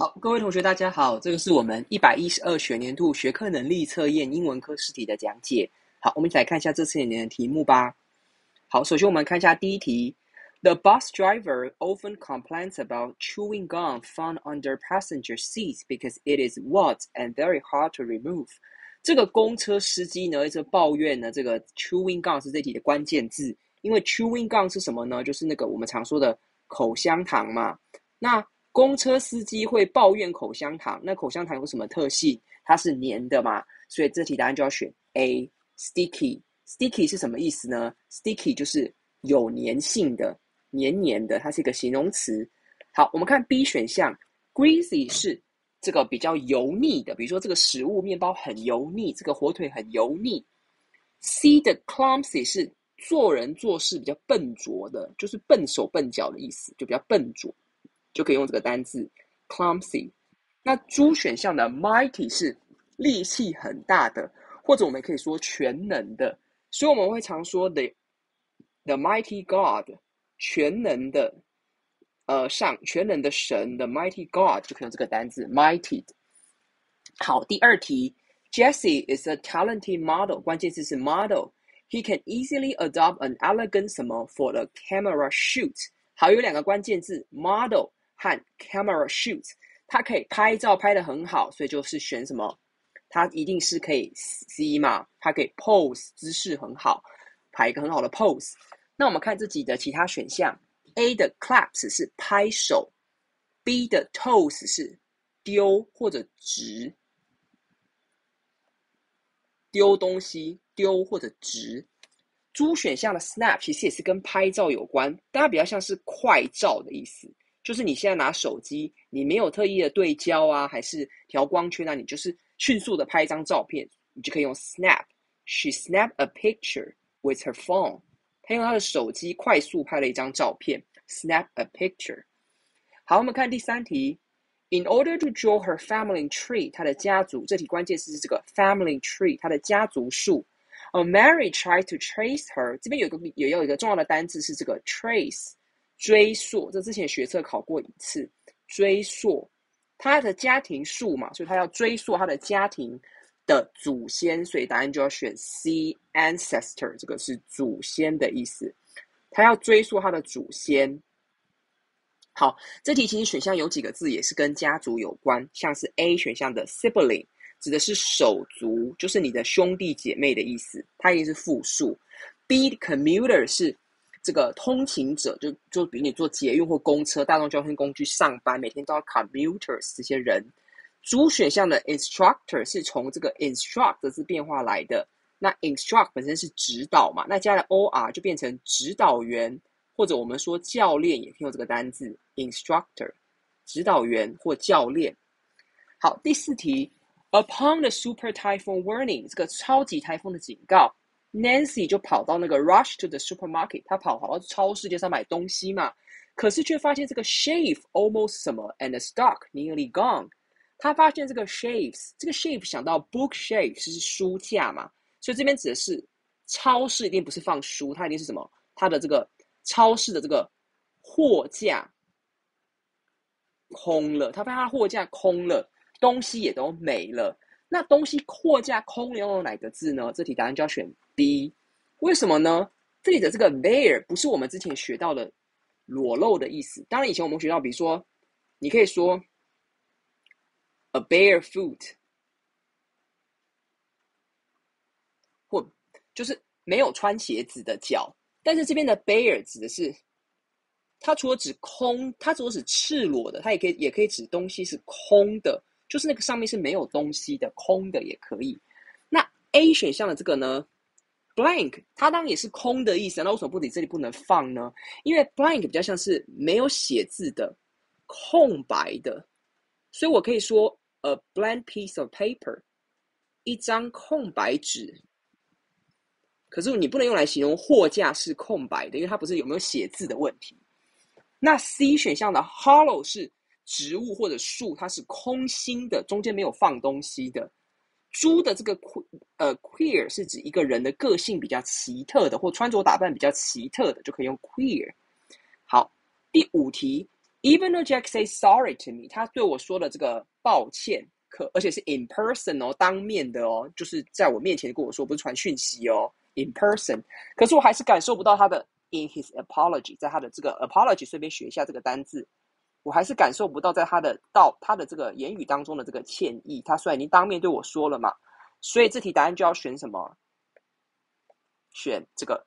好，各位同学，大家好，这个是我们一百一十二学年度学科能力测验英文科试题的讲解。好，我们一起来看一下这次演练的题目吧。好，首先我们看一下第一题：The bus driver often complains about chewing gum found under passenger seats because it is wet and very hard to remove。这个公车司机呢一直抱怨呢，这个 chewing gum 是这题的关键字，因为 chewing gum 是什么呢？就是那个我们常说的口香糖嘛。那公车司机会抱怨口香糖，那口香糖有什么特性？它是黏的嘛，所以这题答案就要选 A。Sticky。Sticky 是什么意思呢？Sticky 就是有粘性的、黏黏的，它是一个形容词。好，我们看 B 选项，Greasy 是这个比较油腻的，比如说这个食物面包很油腻，这个火腿很油腻。C 的 Clumsy 是做人做事比较笨拙的，就是笨手笨脚的意思，就比较笨拙。就可以用这个单字 clumsy。那猪选项的 mighty 是力气很大的，或者我们可以说全能的。所以我们会常说 the the mighty God，全能的，呃，上全能的神 the mighty God 就可以用这个单字 mighty。好，第二题，Jesse is a talented model，关键字是 model。He can easily adopt an elegant 什么 for the camera shoot。好，有两个关键字 model。和 camera shoot，它可以拍照拍的很好，所以就是选什么？它一定是可以 C 嘛？它可以 pose 姿势很好，拍一个很好的 pose。那我们看自己的其他选项，A 的 claps 是拍手，B 的 toss 是丢或者直，丢东西丢或者直。猪选项的 snap 其实也是跟拍照有关，但它比较像是快照的意思。就是你现在拿手机，你没有特意的对焦啊，还是调光圈啊，你就是迅速的拍一张照片，你就可以用 snap。She snap a picture with her phone。她用她的手机快速拍了一张照片，snap a picture。好，我们看第三题。In order to draw her family tree，她的家族，这题关键词是这个 family tree，她的家族树。a Mary tried to trace her，这边有个也有一个重要的单字是这个 trace。追溯，这之前学测考过一次。追溯他的家庭树嘛，所以他要追溯他的家庭的祖先，所以答案就要选 C ancestor，这个是祖先的意思。他要追溯他的祖先。好，这题其实选项有几个字也是跟家族有关，像是 A 选项的 sibling，指的是手足，就是你的兄弟姐妹的意思，它一定是复数。B commuter 是。这个通勤者就就比你坐捷运或公车、大众交通工具上班，每天都要 commuters 这些人。主选项的 instructor 是从这个 instruct 的字变化来的。那 instruct 本身是指导嘛，那加了 or 就变成指导员，或者我们说教练也可以用这个单字 instructor，指导员或教练。好，第四题，upon the super typhoon warning 这个超级台风的警告。Nancy 就跑到那个 rush to the supermarket，她跑跑到超市街上买东西嘛，可是却发现这个 shave almost 什么 and the stock nearly gone。他发现这个 shaves，这个 shave 想到 book shave 是书架嘛，所以这边指的是超市一定不是放书，它一定是什么？它的这个超市的这个货架空了，他发现他货架空了，东西也都没了。那东西货架空了，要用哪个字呢？这题答案就要选 B。为什么呢？这里的这个 bare 不是我们之前学到的裸露的意思。当然，以前我们学到，比如说，你可以说 a bare foot，或就是没有穿鞋子的脚。但是这边的 bare 指的是，它除了指空，它除了指赤裸的，它也可以也可以指东西是空的。就是那个上面是没有东西的，空的也可以。那 A 选项的这个呢，blank，它当然也是空的意思。那为什么不你这里不能放呢？因为 blank 比较像是没有写字的，空白的。所以我可以说 a blank piece of paper，一张空白纸。可是你不能用来形容货架是空白的，因为它不是有没有写字的问题。那 C 选项的 hollow 是。植物或者树，它是空心的，中间没有放东西的。猪的这个 que 呃 queer 是指一个人的个性比较奇特的，或穿着打扮比较奇特的，就可以用 queer。好，第五题 Even though Jack say sorry to me，他对我说了这个抱歉，可而且是 in person 哦，当面的哦，就是在我面前跟我说，不是传讯息哦，in person。可是我还是感受不到他的 in his apology，在他的这个 apology 顺便学一下这个单字，我还是感受不到在他的到他的这个言语当中的这个歉意。他虽然已经当面对我说了嘛，所以这题答案就要选什么？选这个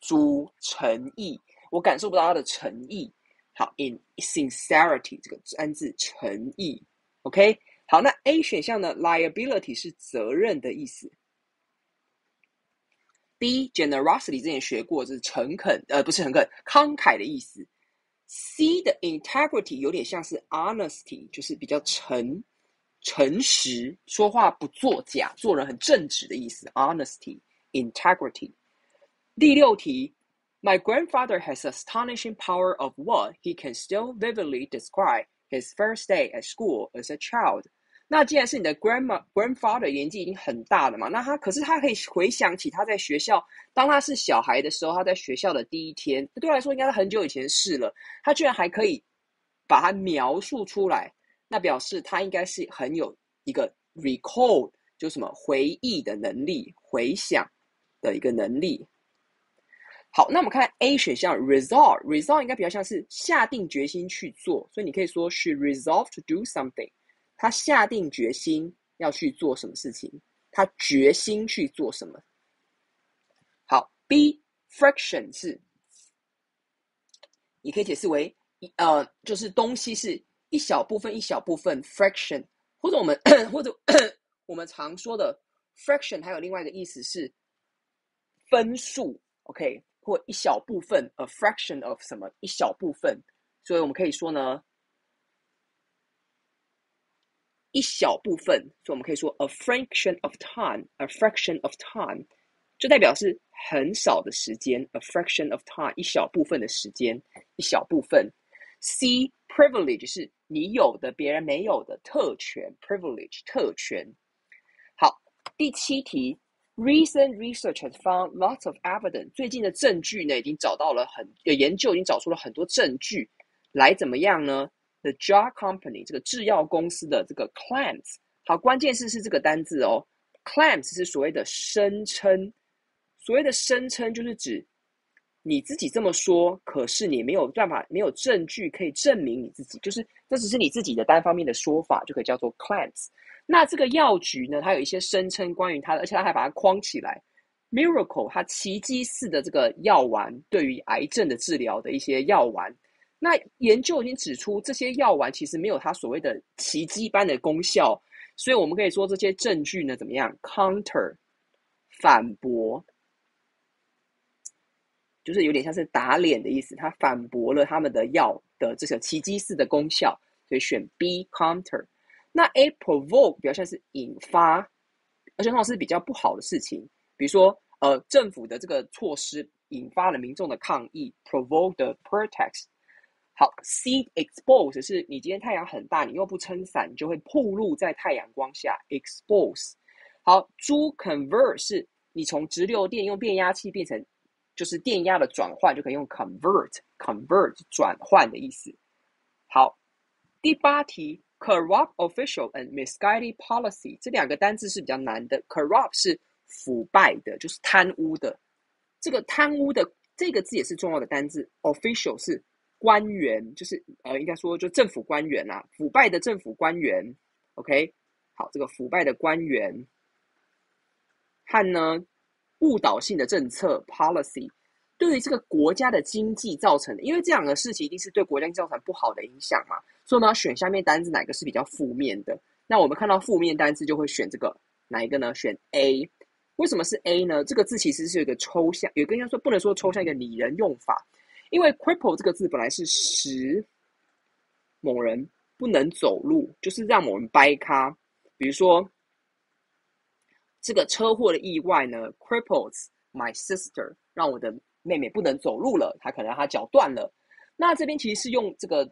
朱诚意，我感受不到他的诚意。好，in sincerity 这个单字诚意，OK。好，那 A 选项呢？liability 是责任的意思。B generosity 之前学过，是诚恳，呃，不是诚恳，慷慨的意思。C 的 integrity 有点像是 honesty，就是比较诚诚实，说话不作假，做人很正直的意思。honesty integrity。第六题。My grandfather has astonishing power of what he can still vividly describe his first day at school as a child。 那既然是你的 grandma grandfather 年纪已经很大了嘛，那他可是他可以回想起他在学校，当他是小孩的时候，他在学校的第一天，对来说应该是很久以前的事了。他居然还可以把它描述出来，那表示他应该是很有一个 recall 就什么回忆的能力，回想的一个能力。好，那我们看 A 选项，resolve，resolve 应该比较像是下定决心去做，所以你可以说 she resolved to do something，他下定决心要去做什么事情，他决心去做什么。好，B，fraction 是，你可以解释为一呃，就是东西是一小部分一小部分 fraction，或者我们或者我们常说的 fraction，还有另外一个意思是分数，OK。或一小部分，a fraction of 什么一小部分，所以我们可以说呢，一小部分，所以我们可以说 a fraction of time，a fraction of time，就代表是很少的时间，a fraction of time，一小部分的时间，一小部分。C privilege 是你有的别人没有的特权，privilege 特权。好，第七题。Recent research has found lots of evidence。最近的证据呢，已经找到了很研究，已经找出了很多证据，来怎么样呢？The drug company 这个制药公司的这个 claims，好，关键是是这个单字哦。claims 是所谓的声称，所谓的声称就是指你自己这么说，可是你没有办法，没有证据可以证明你自己，就是这只是你自己的单方面的说法，就可以叫做 claims。那这个药局呢，它有一些声称关于它的，而且它还把它框起来，miracle，它奇迹似的这个药丸对于癌症的治疗的一些药丸。那研究已经指出，这些药丸其实没有它所谓的奇迹般的功效，所以我们可以说这些证据呢怎么样？counter，反驳，就是有点像是打脸的意思，它反驳了他们的药的这个奇迹式的功效，所以选 B counter。那 A provoke 比较像是引发，而且往往是比较不好的事情，比如说呃政府的这个措施引发了民众的抗议，provoke the protest。好，C expose 是你今天太阳很大，你又不撑伞，你就会暴露在太阳光下，expose。好，猪 convert 是你从直流电用变压器变成就是电压的转换，就可以用 convert，convert 转换的意思。好，第八题。Corrupt official and misguided policy 这两个单字是比较难的。Corrupt 是腐败的，就是贪污的。这个贪污的这个字也是重要的单字。Official 是官员，就是呃，应该说就政府官员啊，腐败的政府官员。OK，好，这个腐败的官员和呢误导性的政策 policy。对于这个国家的经济造成的，因为这两个事情一定是对国家造成不好的影响嘛，所以我们要选下面单字哪个是比较负面的。那我们看到负面单字就会选这个哪一个呢？选 A。为什么是 A 呢？这个字其实是有一个抽象，有跟人家说不能说抽象一个拟人用法，因为 cripple 这个字本来是使某人不能走路，就是让某人掰咖。比如说这个车祸的意外呢，cripples my sister，让我的。妹妹不能走路了，她可能她脚断了。那这边其实是用这个，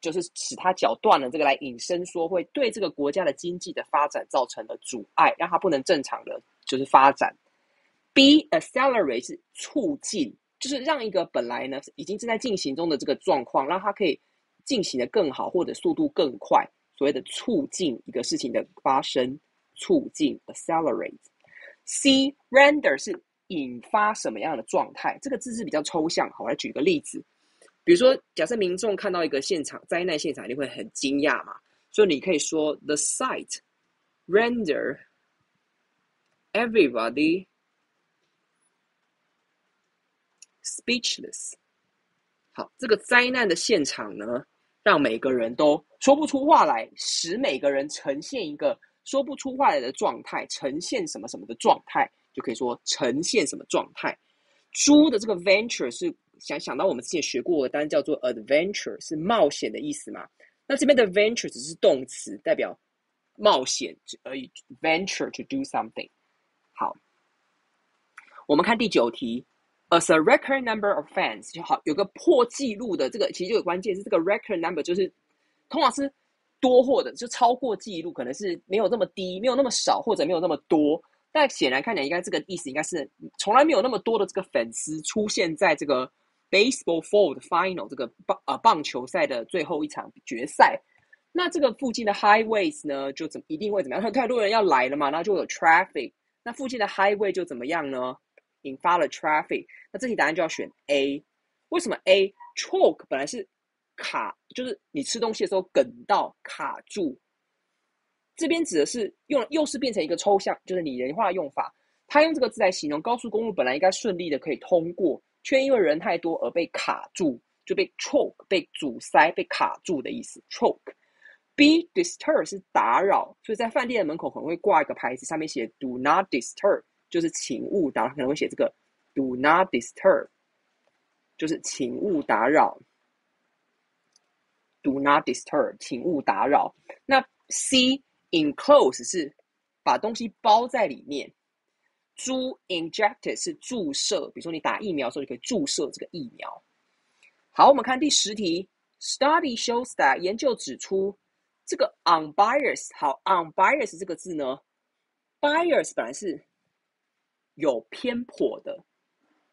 就是使她脚断了这个来引申说，会对这个国家的经济的发展造成了阻碍，让它不能正常的就是发展。B accelerate 是促进，就是让一个本来呢已经正在进行中的这个状况，让它可以进行的更好或者速度更快，所谓的促进一个事情的发生，促进 accelerate。C render 是引发什么样的状态？这个字是比较抽象，好，我来举个例子。比如说，假设民众看到一个现场灾难现场，你会很惊讶嘛？所以你可以说，the sight render everybody speechless。好，这个灾难的现场呢，让每个人都说不出话来，使每个人呈现一个说不出话来的状态，呈现什么什么的状态，就可以说呈现什么状态。猪的这个 venture 是。想想到我们之前学过的单叫做 adventure，是冒险的意思嘛？那这边的 venture 只是动词，代表冒险而已。venture to do something。好，我们看第九题，as a record number of fans 就好，有个破纪录的这个，其实就有关键是这个 record number，就是通常是多或者就超过纪录，可能是没有那么低，没有那么少，或者没有那么多。但显然看起来，应该这个意思应该是从来没有那么多的这个粉丝出现在这个。Baseball Fold Final 这个棒呃棒球赛的最后一场决赛，那这个附近的 Highways 呢，就怎一定会怎么样？太多人要来了嘛，那就有 Traffic。那附近的 Highway 就怎么样呢？引发了 Traffic。那这题答案就要选 A。为什么 A？Choke 本来是卡，就是你吃东西的时候梗到卡住。这边指的是用又是变成一个抽象，就是拟人化用法。他用这个字来形容高速公路本来应该顺利的可以通过。却因为人太多而被卡住，就被 choke 被阻塞、被卡住的意思。choke。B disturb 是打扰，所以在饭店的门口可能会挂一个牌子，上面写 do not disturb，就是请勿打扰，可能会写这个 do not disturb，就是请勿打扰。do not disturb，请勿打扰。那 C enclose 是把东西包在里面。注 injected 是注射，比如说你打疫苗的时候就可以注射这个疫苗。好，我们看第十题。Study shows that 研究指出，这个 unbiased 好 unbiased 这个字呢，bias 本来是有偏颇的，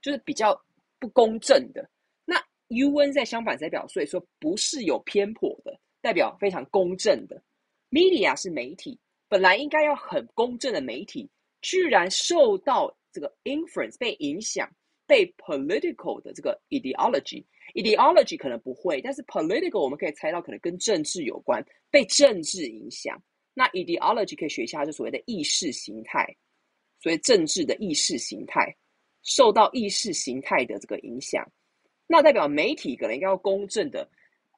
就是比较不公正的。那 un 在相反代表，所以说不是有偏颇的，代表非常公正的。Media 是媒体，本来应该要很公正的媒体。居然受到这个 influence 被影响，被 political 的这个 ideology，ideology 可能不会，但是 political 我们可以猜到可能跟政治有关，被政治影响。那 ideology 可以学一下，就所谓的意识形态，所以政治的意识形态受到意识形态的这个影响，那代表媒体可能应该要公正的，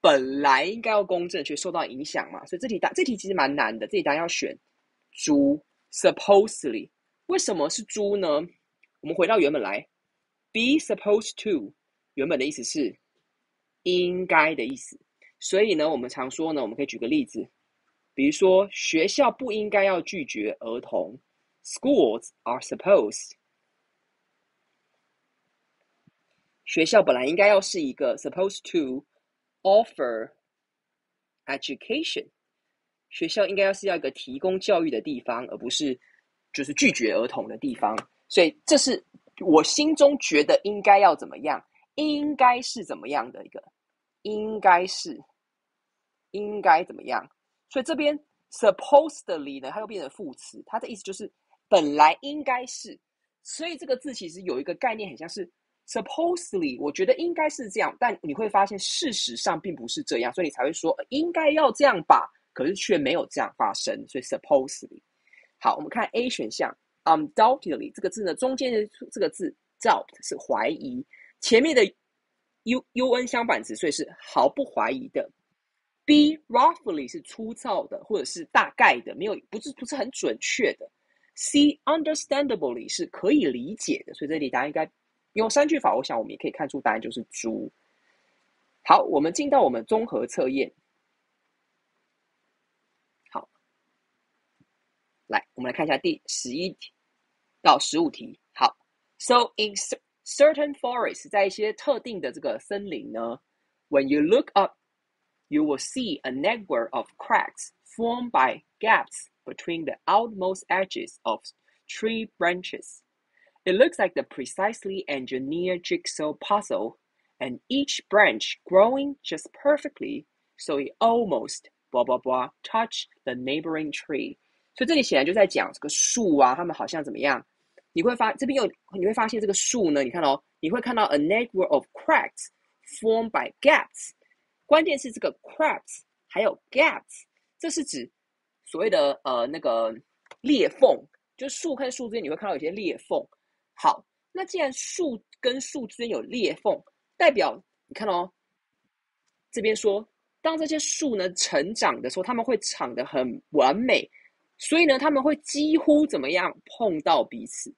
本来应该要公正，却受到影响嘛。所以这题答这题其实蛮难的，这题答案要选猪。Supposedly，为什么是猪呢？我们回到原本来，be supposed to，原本的意思是应该的意思。所以呢，我们常说呢，我们可以举个例子，比如说学校不应该要拒绝儿童，Schools are supposed，学校本来应该要是一个 supposed to offer education。学校应该要是要一个提供教育的地方，而不是就是拒绝儿童的地方。所以这是我心中觉得应该要怎么样，应该是怎么样的一个，应该是应该怎么样。所以这边 supposedly 呢，它又变成副词，它的意思就是本来应该是。所以这个字其实有一个概念，很像是 supposedly，我觉得应该是这样，但你会发现事实上并不是这样，所以你才会说应该要这样吧。可是却没有这样发生，所以 supposedly 好，我们看 A 选项，undoubtedly 这个字呢，中间的这个字 doubt 是怀疑，前面的 u u n 相反词，所以是毫不怀疑的。B roughly 是粗糙的，或者是大概的，没有不是不是很准确的。C understandably 是可以理解的，所以这里答案应该用三句法，我想我们也可以看出答案就是猪。好，我们进到我们综合测验。好来，我们来看一下第十一题到十五题。好，So in certain forests，在一些特定的这个森林呢，When you look up, you will see a network of cracks formed by gaps between the outmost edges of tree branches. It looks like the precisely engineered jigsaw puzzle, and each branch growing just perfectly so it almost blah blah blah touch the neighboring tree。所以这里显然就在讲这个树啊，它们好像怎么样？你会发这边有你会发现这个树呢，你看哦，你会看到 a network of cracks formed by gaps。关键是这个 cracks 还有 gaps，这是指 所谓的呃那个裂缝，就树跟树之间你会看到有些裂缝。好，那既然树跟树之间有裂缝，代表你看哦，这边说当这些树呢成长的时候，它们会长得很完美。所以呢，他们会几乎怎么样碰到彼此？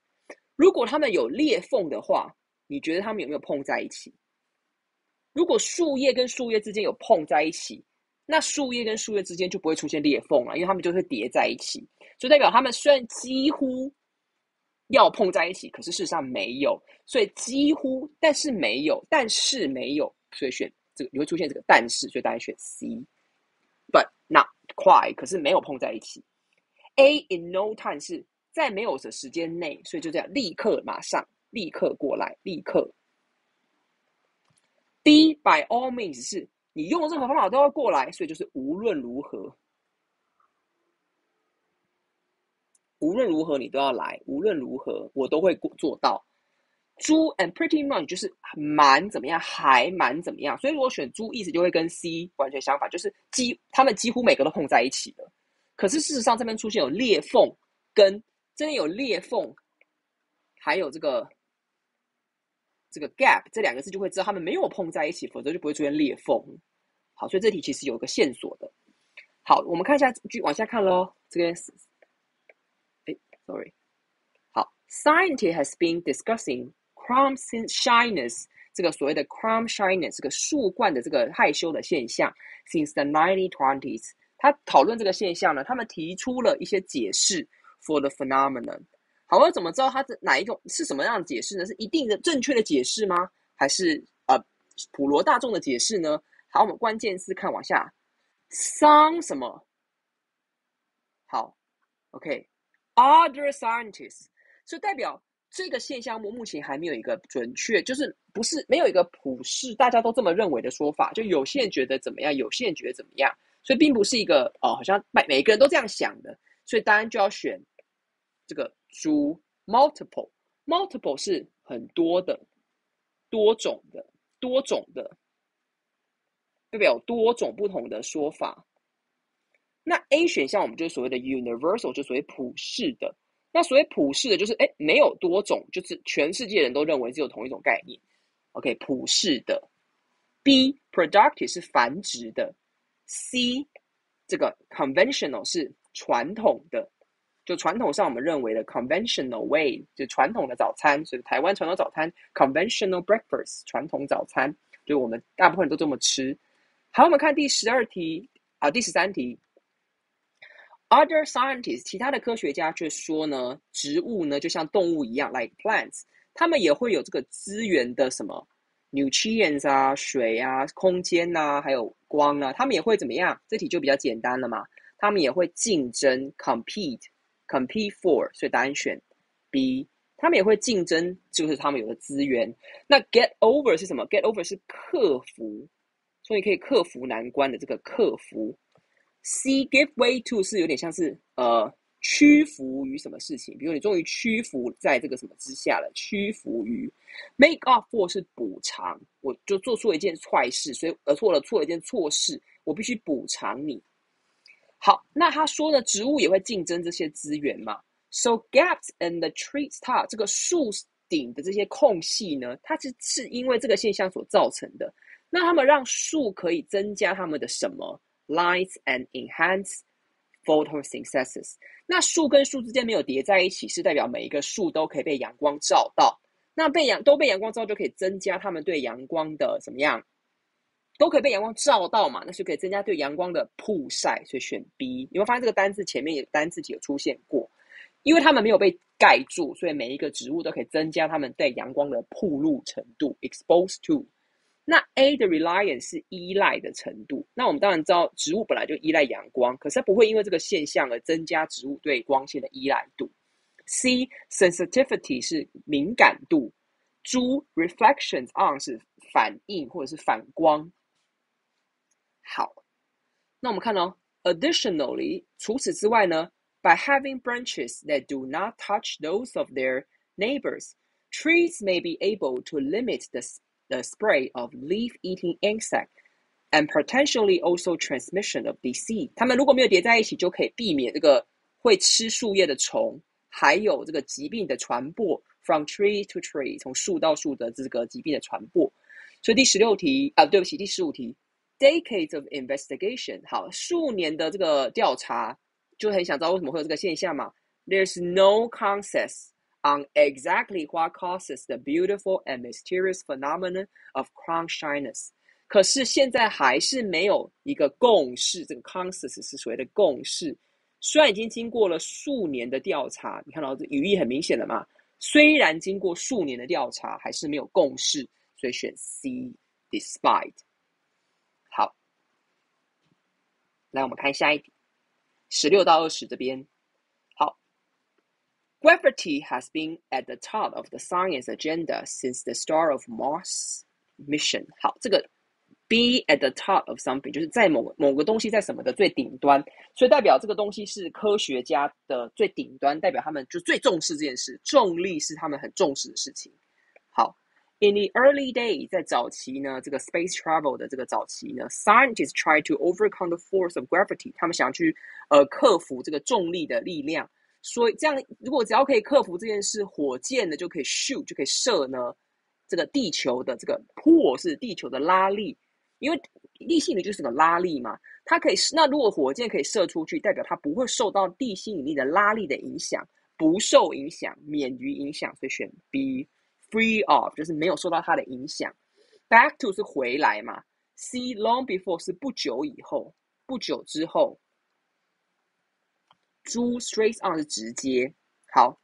如果他们有裂缝的话，你觉得他们有没有碰在一起？如果树叶跟树叶之间有碰在一起，那树叶跟树叶之间就不会出现裂缝了，因为它们就会叠在一起，就代表他们虽然几乎要碰在一起，可是事实上没有。所以几乎，但是没有，但是没有，所以选这个你会出现这个但是，所以大家选 C，but not quite，可是没有碰在一起。A in no time 是在没有的时间内，所以就这样，立刻、马上、立刻过来、立刻。B by all means 是你用任何方法都要过来，所以就是无论如何，无论如何你都要来，无论如何我都会做到。猪 and pretty much 就是蛮怎么样，还蛮怎么样，所以如果选猪，意思就会跟 C 完全相反，就是几他们几乎每个都碰在一起了。可是事实上，这边出现有裂缝，跟这边有裂缝，还有这个这个 gap 这两个字，就会知道他们没有碰在一起，否则就不会出现裂缝。好，所以这题其实有个线索的。好，我们看一下，继续往下看喽。这边，哎，sorry。好，scientist has been discussing crumb shyness 这个所谓的 crumb shyness 这个树冠的这个害羞的现象，since the nineteen twenties。他讨论这个现象呢，他们提出了一些解释 for the phenomenon。好，我怎么知道它是哪一种是什么样的解释呢？是一定的正确的解释吗？还是呃普罗大众的解释呢？好，我们关键字看往下，some 什么？好，OK，other scientists，所以代表这个现象目目前还没有一个准确，就是不是没有一个普世大家都这么认为的说法，就有些人觉得怎么样，有些人觉得怎么样。所以并不是一个哦，好像每每个人都这样想的，所以当然就要选这个猪 multiple，multiple 是很多的、多种的、多种的，代表多种不同的说法。那 A 选项我们就所谓的 universal，就所谓普世的。那所谓普世的，就是哎，没有多种，就是全世界人都认为只有同一种概念。OK，普世的。B productive 是繁殖的。C，这个 conventional 是传统的，就传统上我们认为的 conventional way，就传统的早餐，所以台湾传统早餐 conventional breakfast 传统早餐，就我们大部分人都这么吃。好，我们看第十二题啊，第十三题。Other scientists，其他的科学家却说呢，植物呢就像动物一样，like plants，他们也会有这个资源的什么？nutrients 啊，水啊，空间呐，还有光啊，他们也会怎么样？这题就比较简单了嘛。他们也会竞争，compete Compete for，所以答案选 B。他们也会竞争，就是他们有的资源。那 get over 是什么？get over 是克服，所以可以克服难关的这个克服。C give way to 是有点像是呃。屈服于什么事情？比如你终于屈服在这个什么之下了？屈服于 make up for 是补偿，我就做出了一件坏事，所以而错了，错了一件错事，我必须补偿你。好，那他说呢，植物也会竞争这些资源嘛？So gaps in the tree top 这个树顶的这些空隙呢，它是是因为这个现象所造成的。那他们让树可以增加他们的什么 lights and enhance photosynthesis。那树跟树之间没有叠在一起，是代表每一个树都可以被阳光照到。那被阳都被阳光照，就可以增加它们对阳光的怎么样？都可以被阳光照到嘛？那就可以增加对阳光的曝晒，所以选 B。你会发现这个单字前面有单字题有出现过，因为它们没有被盖住，所以每一个植物都可以增加它们对阳光的曝露程度 （exposed to）。那 A 的 reliance 是依赖的程度。那我们当然知道，植物本来就依赖阳光，可是它不会因为这个现象而增加植物对光线的依赖度。C sensitivity 是敏感度。猪 reflections on 是反应或者是反光。好， 那我们看哦，additionally，除此之外呢，by having branches that do not touch those of their neighbors, trees may be able to limit the the spray of leaf-eating insect and potentially also transmission of disease。它们如果没有叠在一起，就可以避免这个会吃树叶的虫，还有这个疾病的传播。From tree to tree，从树到树的这个疾病的传播。所以第十六题啊，对不起，第十五题。 Decades of investigation，好，数年的这个调查，就很想知道为什么会有这个现象嘛？There's no consensus on exactly what causes the beautiful and mysterious phenomenon of crown shyness。可是现在还是没有一个共识，这个 consensus 是所谓的共识。虽然已经经过了数年的调查，你看到这语义很明显了嘛？虽然经过数年的调查，还是没有共识，所以选 C，despite。好，来我们看下一题，十六到二十这边。好，Gravity has been at the top of the science agenda since the start of Mars mission。好，这个。Be at the top of something，就是在某某个东西在什么的最顶端，所以代表这个东西是科学家的最顶端，代表他们就最重视这件事，重力是他们很重视的事情。好，In the early day，在早期呢，这个 space travel 的这个早期呢，scientists try to overcome the force of gravity，他们想去呃克服这个重力的力量。所以这样，如果只要可以克服这件事，火箭呢就可以 shoot 就可以射呢，这个地球的这个 pull 是地球的拉力。因为地心引力就是个拉力嘛，它可以那如果火箭可以射出去，代表它不会受到地心引力的拉力的影响，不受影响，免于影响，所以选 B Free of 就是没有受到它的影响。Back to 是回来嘛，See long before 是不久以后，不久之后。猪 straight on 是直接。好，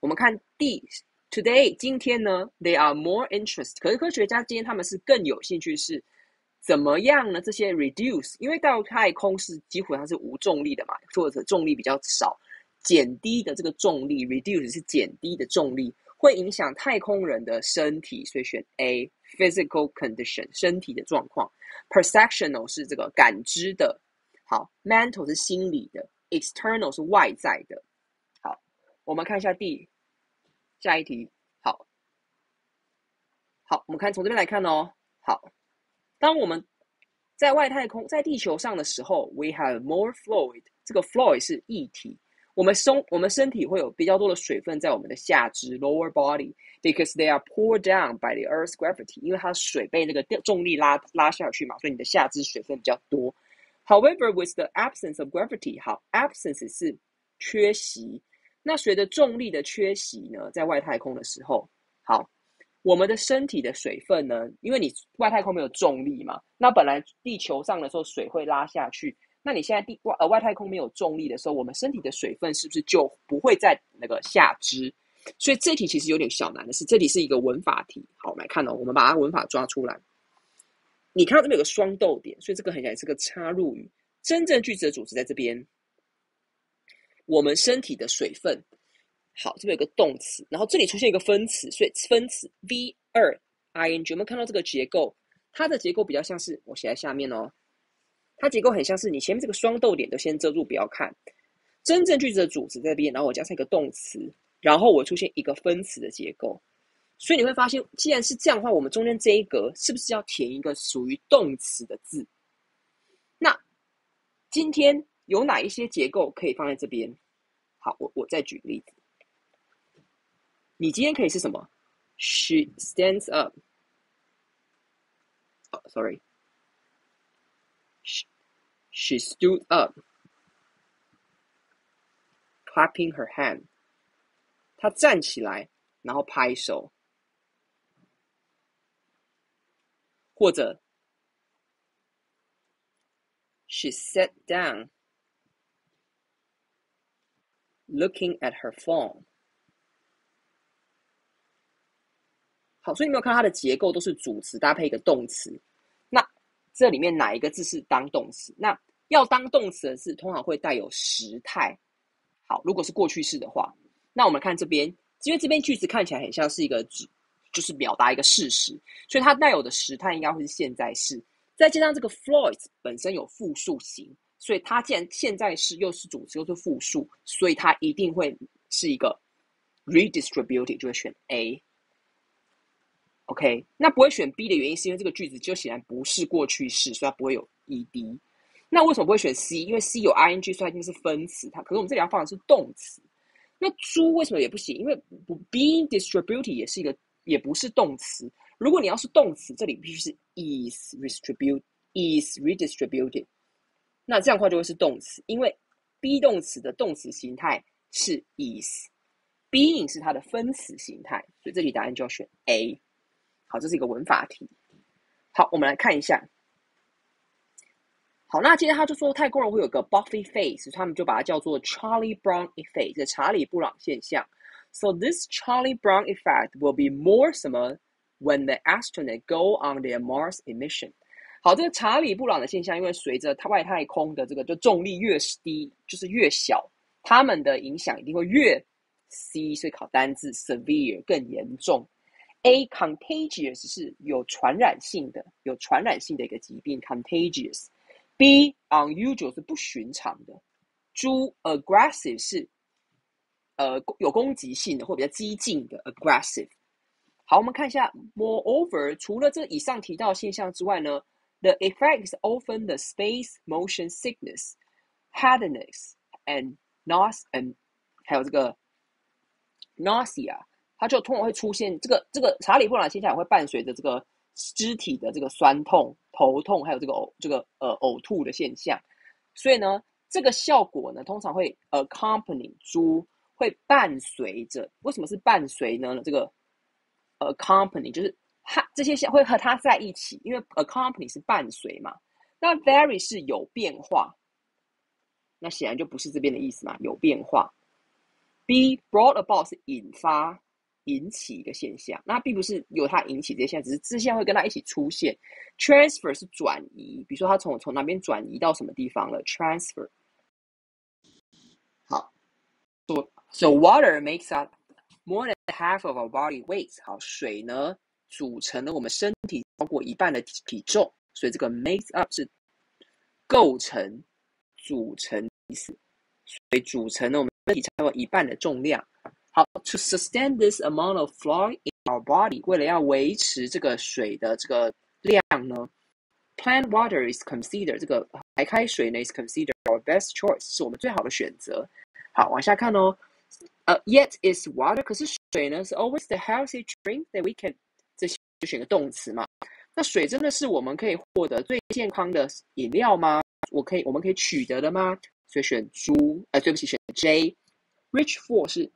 我们看 D。Today，今天呢，they are more interest，。可是科学家今天他们是更有兴趣是怎么样呢？这些 reduce，因为到太空是基本上是无重力的嘛，或者重力比较少，减低的这个重力 reduce 是减低的重力，会影响太空人的身体，所以选 A physical condition 身体的状况。Perceptual 是这个感知的，好，mental 是心理的，external 是外在的。好，我们看一下第。下一题，好，好，我们看从这边来看哦。好，当我们在外太空，在地球上的时候，we have more fluid。这个 fluid 是液体，我们身我们身体会有比较多的水分在我们的下肢 lower body，because they are pulled down by the Earth's gravity。因为它水被那个重力拉拉下去嘛，所以你的下肢水分比较多。However, with the absence of gravity，好，absence 是缺席。那随着重力的缺席呢，在外太空的时候，好，我们的身体的水分呢，因为你外太空没有重力嘛，那本来地球上的时候水会拉下去，那你现在地外呃外太空没有重力的时候，我们身体的水分是不是就不会在那个下肢？所以这题其实有点小难的是，这里是一个文法题。好，我们来看哦，我们把它文法抓出来。你看到这边有个双逗点，所以这个很显然是个插入语。真正句子的组织在这边。我们身体的水分，好，这边有个动词，然后这里出现一个分词，所以分词 V 二 ing，有没有看到这个结构？它的结构比较像是我写在下面哦，它结构很像是你前面这个双逗点都先遮住，不要看。真正句子的主词在边，然后我加上一个动词，然后我出现一个分词的结构，所以你会发现，既然是这样的话，我们中间这一格是不是要填一个属于动词的字？那今天。有哪一些结构可以放在这边？好，我我再举例子。你今天可以是什么？She stands up. Oh, sorry. she stood up, clapping her hand. 她站起来，然后拍手，或者 She sat down. Looking at her phone。好，所以你没有看到它的结构都是主词搭配一个动词。 这里面哪一个字是当动词？那要当动词的字通常会带有时态。好，如果是过去式的话，那我们看这边，因为这边句子看起来很像是一个，就是表达一个事实，所以它带有的时态应该会是现在式。再加上这个 Floyd 本身有复数型，所以它既然现在是又是主词又是复数，所以它一定会是一个 redistributed，就会选 A。OK，那不会选 B 的原因是因为这个句子就显然不是过去式，所以它不会有 ed。那为什么不会选 C？因为 C 有 ing，所以它一定是分词。它可是我们这里要放的是动词。那猪为什么也不行？因为不 being distributed 也是一个，也不是动词。如果你要是动词，这里必须是 is distributed，is redistributed。那这样的话就会是动词，因为 be 动词的动词形态是 is，being 是它的分词形态，所以这里答案就要选 A。好，这是一个文法题。好，我们来看一下。好，那接着他就说，泰国人会有个 Buffy face，他们就把它叫做 Charlie Brown effect，这查理布朗现象。So this Charlie Brown effect will be more 什么 when the astronauts go on their Mars emission。好，这个查理布朗的现象，因为随着它外太空的这个就重力越低，就是越小，他们的影响一定会越 C，所以考单字 severe 更严重。A contagious 是有传染性的，有传染性的一个疾病 contagious。B unusual 是不寻常的，猪 aggressive 是呃有攻击性的或比较激进的 aggressive。好，我们看一下 moreover，除了这以上提到现象之外呢，the effects often the space motion sickness, headaches and nausea，还有这个 nausea，它就通常会出现这个这个查理布朗现象会伴随着这个。肢体的这个酸痛、头痛，还有这个呕、这个呃呕吐的现象，所以呢，这个效果呢，通常会 accompany 猪会伴随着。为什么是伴随呢？这个 accompany 就是它这些会和它在一起，因为 accompany 是伴随嘛。那 vary 是有变化，那显然就不是这边的意思嘛，有变化。B brought about 是引发。引起一个现象，那并不是由它引起这些现象，只是这些会跟它一起出现。Transfer 是转移，比如说它从从哪边转移到什么地方了。Transfer。好，so so water makes up more than half of our body weight。好，水呢组成了我们身体超过一半的体重，所以这个 makes up 是构成、组成意思，水组成了我们身体超过一半的重量。好，to sustain this amount of fluid in our body，为了要维持这个水的这个量呢，plant water is considered 这个白开水呢 is considered our best choice，是我们最好的选择。好，往下看哦，呃，yet is water，可是水呢是 always the healthy drink that we can，这些就选个动词嘛。那水真的是我们可以获得最健康的饮料吗？我可以，我们可以取得的吗？所以选猪，呃，对不起，选 J，rich for 是。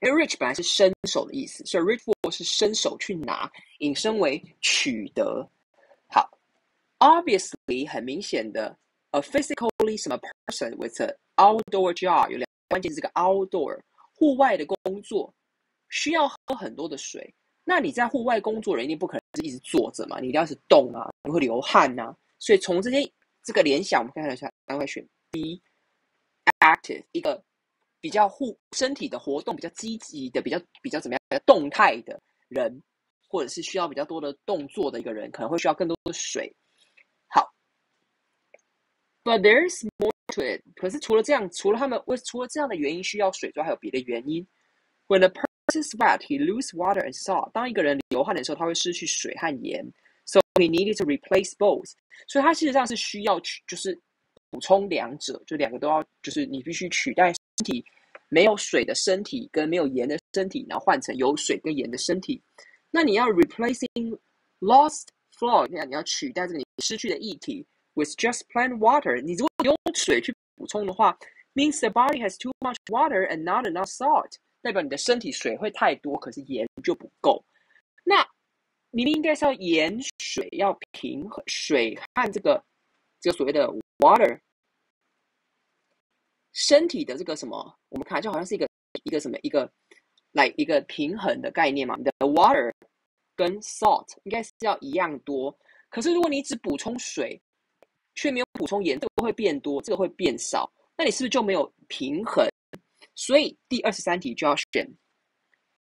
因为 rich 本来是伸手的意思，所以 reach for 是伸手去拿，引申为取得。好，obviously 很明显的，a physically 什么 person with an outdoor job 有两关键，这个 outdoor 户外的工作需要喝很多的水。那你在户外工作人一定不可能是一直坐着嘛，你一定要是动啊，你会流汗呐。所以从这些这个联想，我们看一下，单会选 B active 一个。比较护身体的活动比较积极的，比较比较怎么样？比较动态的人，或者是需要比较多的动作的一个人，可能会需要更多的水。好，But there's more to it。可是除了这样，除了他们为除了这样的原因需要水之外，还有别的原因。When a person sweat, he lose water and salt。当一个人流汗的时候，他会失去水和盐。So he needed to replace both。所以他事实上是需要去，就是补充两者，就两个都要，就是你必须取代。身体没有水的身体跟没有盐的身体，然后换成有水跟盐的身体。那你要 replacing lost flow，那你要取代这个你失去的液体 with just plain water。你如果用水去补充的话，means the body has too much water and not enough salt，代表你的身体水会太多，可是盐就不够。那明明应该是要盐水要平衡，水和这个这个所谓的 water。身体的这个什么，我们看就好像是一个一个什么一个来一个平衡的概念嘛。你的 water 跟 salt 应该是要一样多，可是如果你只补充水，却没有补充盐，这个会变多，这个会变少，那你是不是就没有平衡？所以第二十三题就要选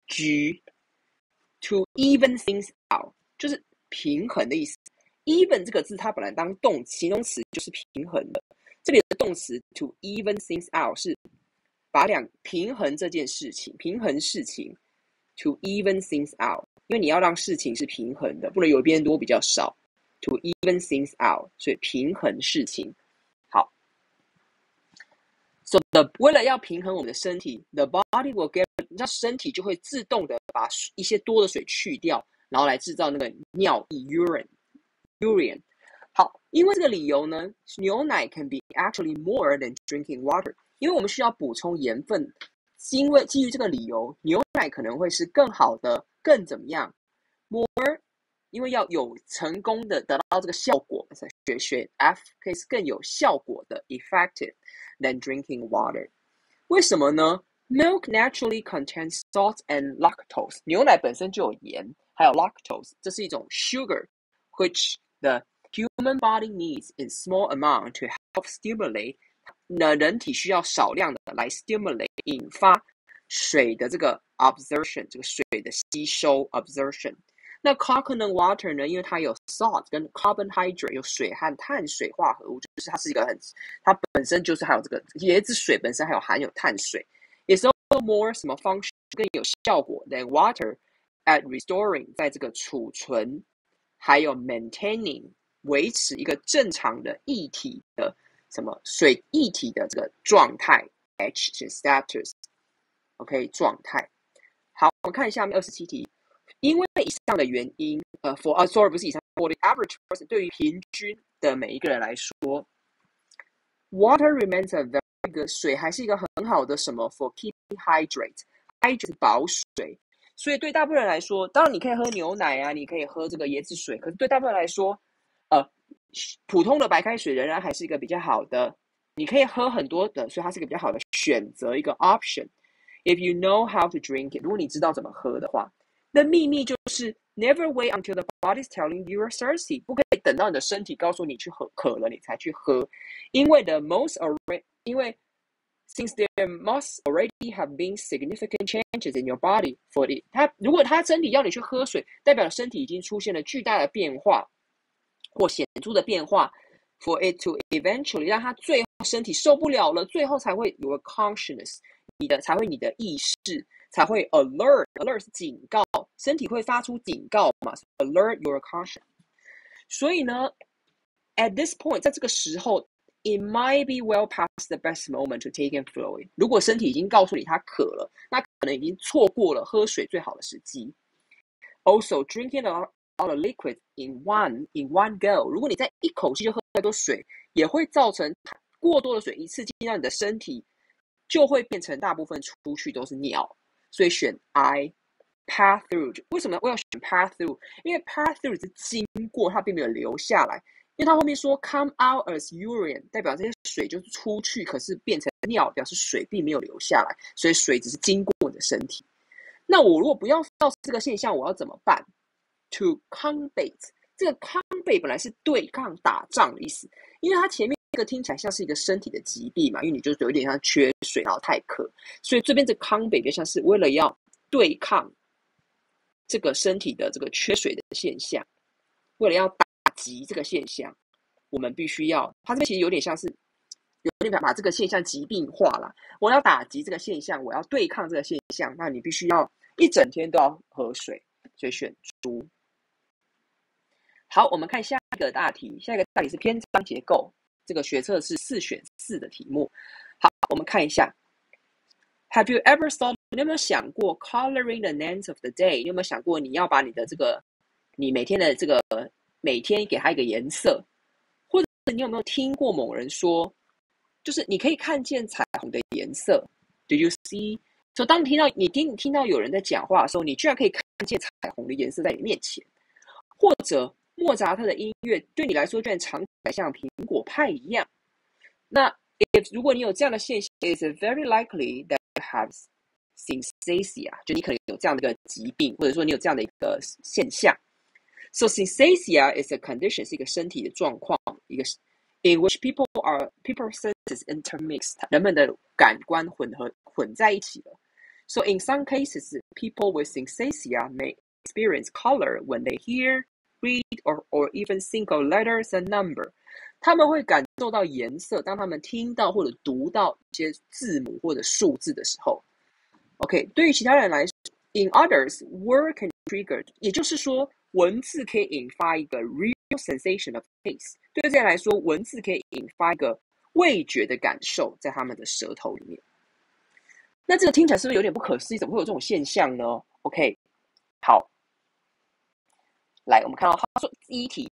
G，to even things out，就是平衡的意思。even 这个字它本来当动形容词就是平衡的，这里的动词 to even things out 是把两平衡这件事情，平衡事情 to even things out，因为你要让事情是平衡的，不能有一边多比较少。to even things out，所以平衡事情。好，so the 为了要平衡我们的身体，the body will get，那身体就会自动的把一些多的水去掉，然后来制造那个尿液 urine，urine。因为这个理由呢，牛奶 can be actually more than drinking water，因为我们需要补充盐分，因为基于这个理由，牛奶可能会是更好的，更怎么样？more 因为要有成功的得到这个效果，学学 F 可以是更有效果的 effective than drinking water。为什么呢？Milk naturally contains salt and lactose。牛奶本身就有盐，还有 lactose，这是一种 sugar，which the human body needs in small amount to help stimulate。那人体需要少量的来 stimulate 引发水的这个 absorption，这个水的吸收 absorption。那 coconut water 呢？因为它有 salt 跟 carbohydrate，有水和碳水化合物，就是它是一个很，它本身就是还有这个椰子水本身还有含有碳水，也是 more 什么 function 更有效果 than water at restoring 在这个储存，还有 maintaining 维持一个正常的液体的什么水液体的这个状态 H 是 status，OK 状态。好，我们看一下二十七题。因为以上的原因，呃，for 啊，sorry，不是以上，for the average person，对于平均的每一个人来说，water remains a very good，水还是一个很好的什么？for keeping hydrate，hydrate 保水。所以对大部分人来说，当然你可以喝牛奶啊，你可以喝这个椰子水，可是对大部分人来说，呃，普通的白开水仍然还是一个比较好的，你可以喝很多的，所以它是一个比较好的选择，一个 option。If you know how to drink it，如果你知道怎么喝的话。那秘密就是 never wait until the body's telling you you're thirsty，不可以等到你的身体告诉你去喝渴了你才去喝，因为 the most already 因为 since there must already have been significant changes in your body for it，它如果它身体要你去喝水，代表身体已经出现了巨大的变化或显著的变化，for it to eventually 让它最后身体受不了了，最后才会有个 consciousness，你的才会你的意识。才会 alert，alert 是警告，身体会发出警告嘛？alert your caution。所以呢，at this point，在这个时候，it might be well past the best moment to take in fluid。如果身体已经告诉你它渴了，那可能已经错过了喝水最好的时机。Also, drinking a all the liquid in one in one go，如果你在一口气就喝太多水，也会造成过多的水一次进到你的身体，就会变成大部分出去都是尿。所以选 I pass through。为什么我要选 pass through？因为 pass through 是经过，它并没有留下来。因为它后面说 come out as urine，代表这些水就是出去，可是变成尿，表示水并没有留下来。所以水只是经过你的身体。那我如果不要到这个现象，我要怎么办？To combat，这个 combat 本来是对抗、打仗的意思，因为它前面。这个听起来像是一个身体的疾病嘛，因为你就有点像缺水，然后太渴，所以这边这 combat 就像是为了要对抗这个身体的这个缺水的现象，为了要打击这个现象，我们必须要，它这边其实有点像是有点把这个现象疾病化了。我要打击这个现象，我要对抗这个现象，那你必须要一整天都要喝水，所以选猪。好，我们看下一个大题，下一个大题是篇章结构。这个学测是四选四的题目。好，我们看一下。Have you ever thought？你有没有想过 coloring the names of the day？你有没有想过你要把你的这个你每天的这个每天给它一个颜色？或者你有没有听过某人说，就是你可以看见彩虹的颜色？Do you see？所以当你听到你听你听到有人在讲话的时候，你居然可以看见彩虹的颜色在你面前，或者？莫扎特的音乐对你来说，就像尝起来像苹果派一样。那 if 如果你有这样的现象，is very likely that you have synesthesia，就你可能有这样的一个疾病，或者说你有这样的一个现象。So synesthesia is a condition，是一个身体的状况，一个 in which people are people senses intermixed，人们的感官混合混在一起了。So in some cases, people with synesthesia may experience color when they hear read or or even single letters and number。他们会感受到颜色，当他们听到或者读到一些字母或者数字的时候。OK，对于其他人来说，in others, word can trigger，也就是说，文字可以引发一个 real sensation of taste。对这些人来说，文字可以引发一个味觉的感受在他们的舌头里面。那这个听起来是不是有点不可思议？怎么会有这种现象呢？OK，好，来，我们看到他说第一题，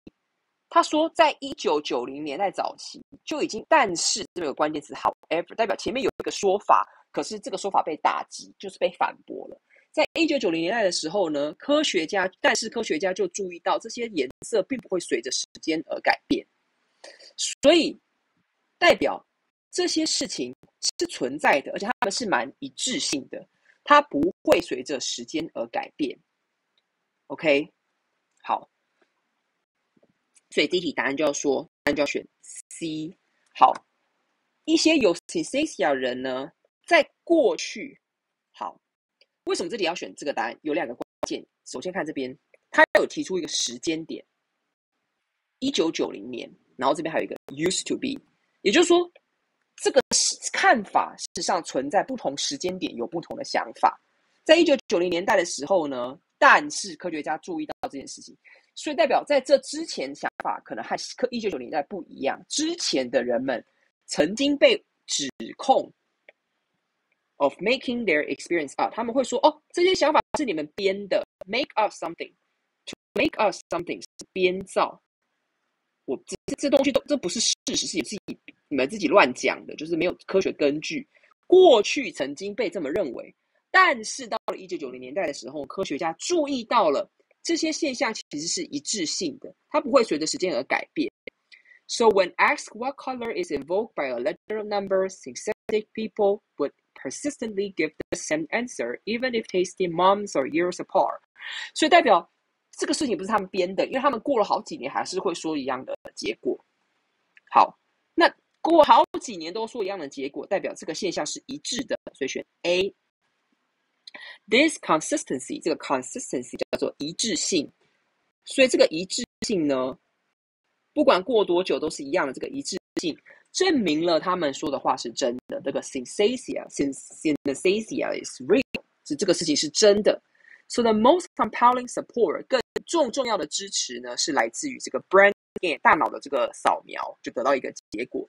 他说在一九九零年代早期就已经，但是这个关键词 however 代表前面有一个说法，可是这个说法被打击，就是被反驳了。在一九九零年代的时候呢，科学家，但是科学家就注意到这些颜色并不会随着时间而改变，所以代表这些事情是存在的，而且他们是蛮一致性的，它不会随着时间而改变。OK，好，所以第一题答案就要说，答案就要选 C。好，一些有 synesthesia 人呢，在过去，好。为什么这里要选这个答案？有两个关键。首先看这边，他有提出一个时间点，一九九零年。然后这边还有一个 used to be，也就是说，这个看法事实上存在不同时间点有不同的想法。在一九九零年代的时候呢，但是科学家注意到这件事情，所以代表在这之前想法可能和科一九九零年代不一样。之前的人们曾经被指控。of making their experience up，他们会说哦，这些想法是你们编的，make up something，to make up something 是编造。我这这东西都这不是事实，是你自己你们自己乱讲的，就是没有科学根据。过去曾经被这么认为，但是到了一九九零年代的时候，科学家注意到了这些现象其实是一致性的，它不会随着时间而改变。So when asked what color is invoked by a letter number, synthetic people would persistently give the same answer, even if tasting months or years apart。所以代表这个事情不是他们编的，因为他们过了好几年还是会说一样的结果。好，那过好几年都说一样的结果，代表这个现象是一致的，所以选 A。This consistency，这个 consistency 叫做一致性，所以这个一致性呢，不管过多久都是一样的，这个一致性。证明了他们说的话是真的。这个 synesthesia，synesthesia is real，是这个事情是真的。So the most compelling support，更重重要的支持呢，是来自于这个 brain 大脑的这个扫描，就得到一个结果。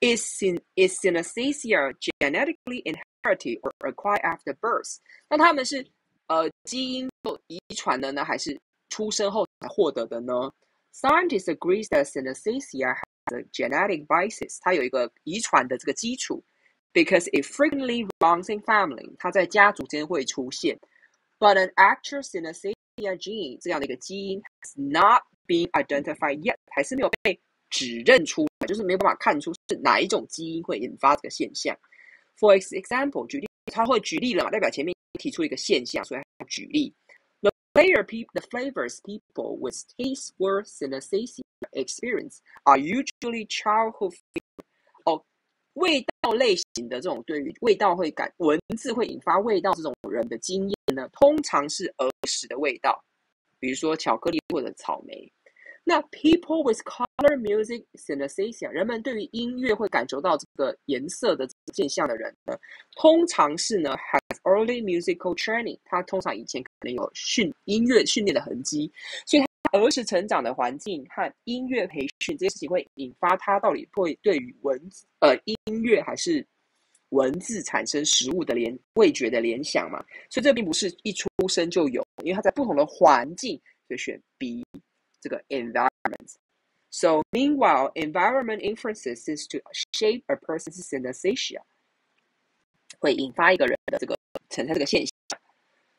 Is syn is synesthesia genetically inherited or acquired after birth？那他们是呃基因遗传的呢，还是出生后才获得的呢？Scientists agree that synesthesia the genetic basis，它有一个遗传的这个基础，because it frequently runs in family，它在家族间会出现。But an actual synesthesia gene 这样的一个基因 has not been identified yet，还是没有被指认出来，就是没有办法看出是哪一种基因会引发这个现象。 For example，举例，他会举例了嘛，代表前面提出一个现象，所以举例。The Flavor people, the flavors people with taste or synesthesia experience are usually childhood. 哦，味道类型的这种对于味道会感文字会引发味道这种人的经验呢，通常是儿时的味道，比如说巧克力或者草莓。那 people with color music synesthesia，人们对于音乐会感受到这个颜色的现象的人呢，通常是呢 has early musical training，他通常以前可能有训音乐训练的痕迹，所以他儿时成长的环境和音乐培训这些事情会引发他到底会对于文呃音乐还是文字产生食物的联味觉的联想嘛，所以这并不是一出生就有，因为他在不同的环境，所以选 B。这个 environment. So meanwhile, environment influences is to shape a person's synesthesia，会引发一个人的这个呈现这个现象。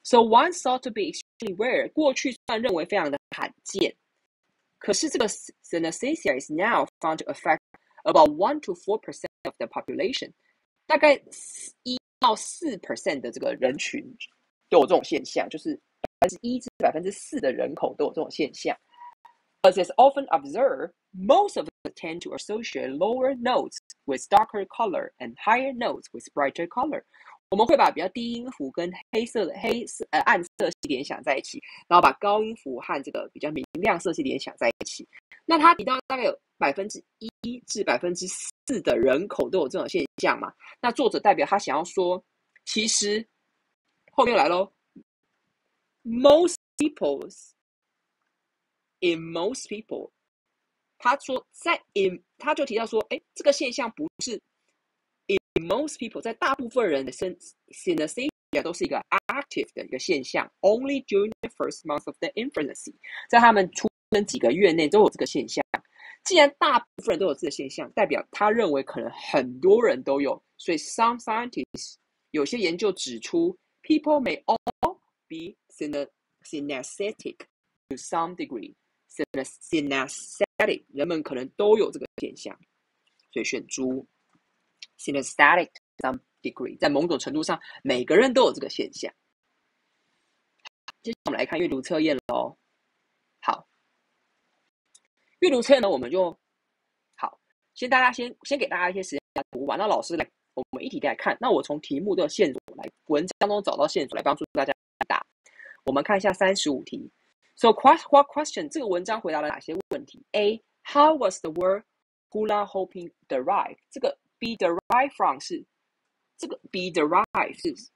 So one thought to be extremely rare，过去虽然认为非常的罕见，可是这个 synesthesia is now found to affect about one to four percent of the population，大概一到四 percent 的这个人群都有这种现象，就是百分之一至百分之四的人口都有这种现象。 As is often observed, most of us tend to associate lower notes with darker color and higher notes with brighter color. 我们会把比较低音符跟黑色的黑色呃暗色系联想在一起，然后把高音符和这个比较明亮色系联想在一起。那他提到大概有百分之一至百分之四的人口都有这种现象嘛？那作者代表他想要说，其实后面来喽，most people's in most people，他说在 in 他就提到说，哎，这个现象不是。Most people 在大部分人的身 synesthesia 都是一个 active 的一个现象，only during the first month of the infancy，在他们出生几个月内都有这个现象。既然大部分人都有这个现象，代表他认为可能很多人都有，所以 some scientists 有些研究指出，people may all be synesthetic to some degree。 Synesthetic 人们可能都有这个现象，所以选猪。Synesthetic some degree，在某种程度上，每个人都有这个现象。接下来我们来看阅读测验喽。好，阅读测验呢，我们就好，先大家先先给大家一些时间读完，那老师来，我们一题来看。那我从题目的线索来，文章中找到线索来帮助大家答。我们看一下三十五题。So quest what question？这个文章回答了哪些问题？A，How was the word hula hoping" derived？这个 be derived from 是这个 be derived 是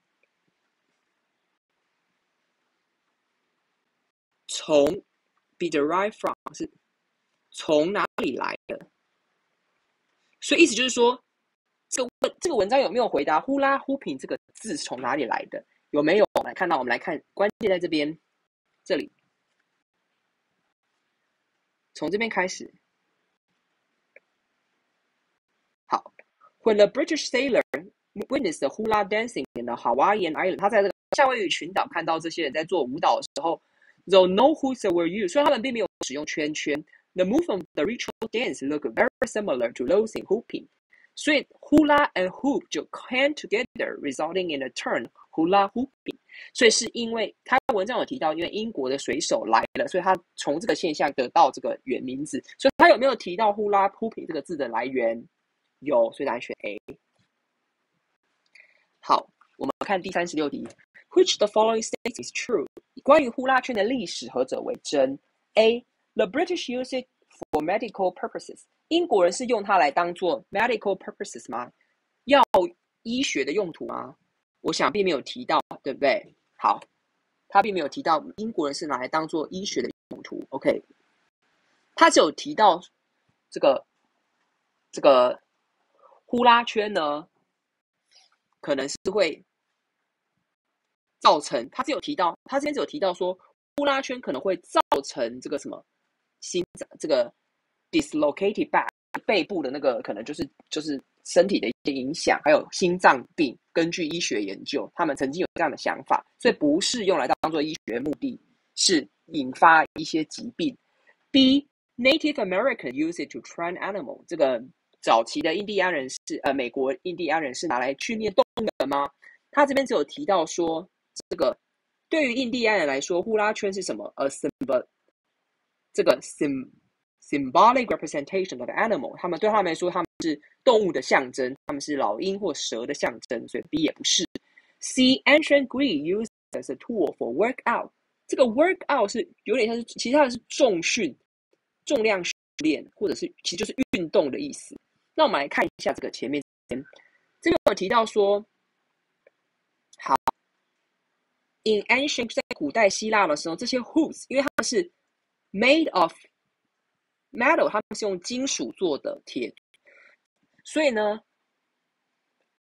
从 be derived from 是从哪里来的？所以意思就是说，这个这个文章有没有回答呼啦呼平这个字是从哪里来的？有没有？我们来看到我们来看关键在这边，这里从这边开始。When the British sailor witnessed the hula dancing in the Hawaiian island，他在这个夏威夷群岛看到这些人在做舞蹈的时候，though no hoops were used，虽然他们并没有使用圈圈，the movement of the ritual dance looked very similar to those in hooping，所以 hula and hoop 就 came together, resulting in a term hula hooping。 所以是因为他文章有提到，因为英国的水手来了，所以他从这个现象得到这个原名字。所以他有没有提到 hula hooping 这个字的来源？有，所以答案选 A。好，我们看第三十六题，Which the following state is true？关于呼啦圈的历史何者为真？A. The British use it for medical purposes。英国人是用它来当做 medical purposes 吗？要医学的用途吗？我想并没有提到，对不对？好，他并没有提到英国人是拿来当做医学的用途。OK，他只有提到这个这个。呼啦圈呢，可能是会造成，他只有提到，他之前只有提到说，呼啦圈可能会造成这个什么心脏这个 dislocated back 背部的那个可能就是就是身体的一些影响，还有心脏病。根据医学研究，他们曾经有这样的想法，所以不是用来当做医学目的，是引发一些疾病。B Native American use it to train animal 这个。早期的印第安人是呃，美国印第安人是拿来训练动物的吗？他这边只有提到说，这个对于印第安人来说，呼啦圈是什么？A symbol，这个 sim symbolic representation of animal，他们对他们来说，他们是动物的象征，他们是老鹰或蛇的象征，所以 B 也不是。C ancient Greek used as a tool for workout，这个 workout 是有点像是，其实它是重训、重量训练，或者是其实就是运动的意思。那我们来看一下这个前面，这个有提到说，好，in ancient 在古代希腊的时候，这些 hoops 因为它们是 made of metal，它们是用金属做的铁，所以呢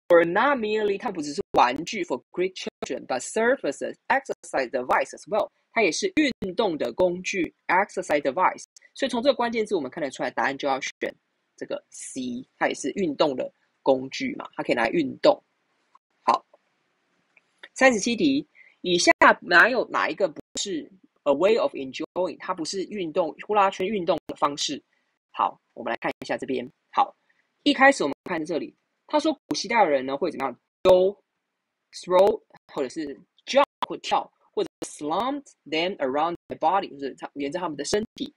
，were not merely 它不只是玩具 for great children，but surfaces exercise device as well，它也是运动的工具 exercise device。所以从这个关键字我们看得出来，答案就要选。这个 C，它也是运动的工具嘛，它可以拿来运动。好，三十七题，以下哪有哪一个不是 a way of enjoying？它不是运动呼啦圈运动的方式。好，我们来看一下这边。好，一开始我们看这里，他说古希腊人呢会怎么样？Go throw，或者是 jump 或跳，或者 slump them around the body，就是他沿着他们的身体，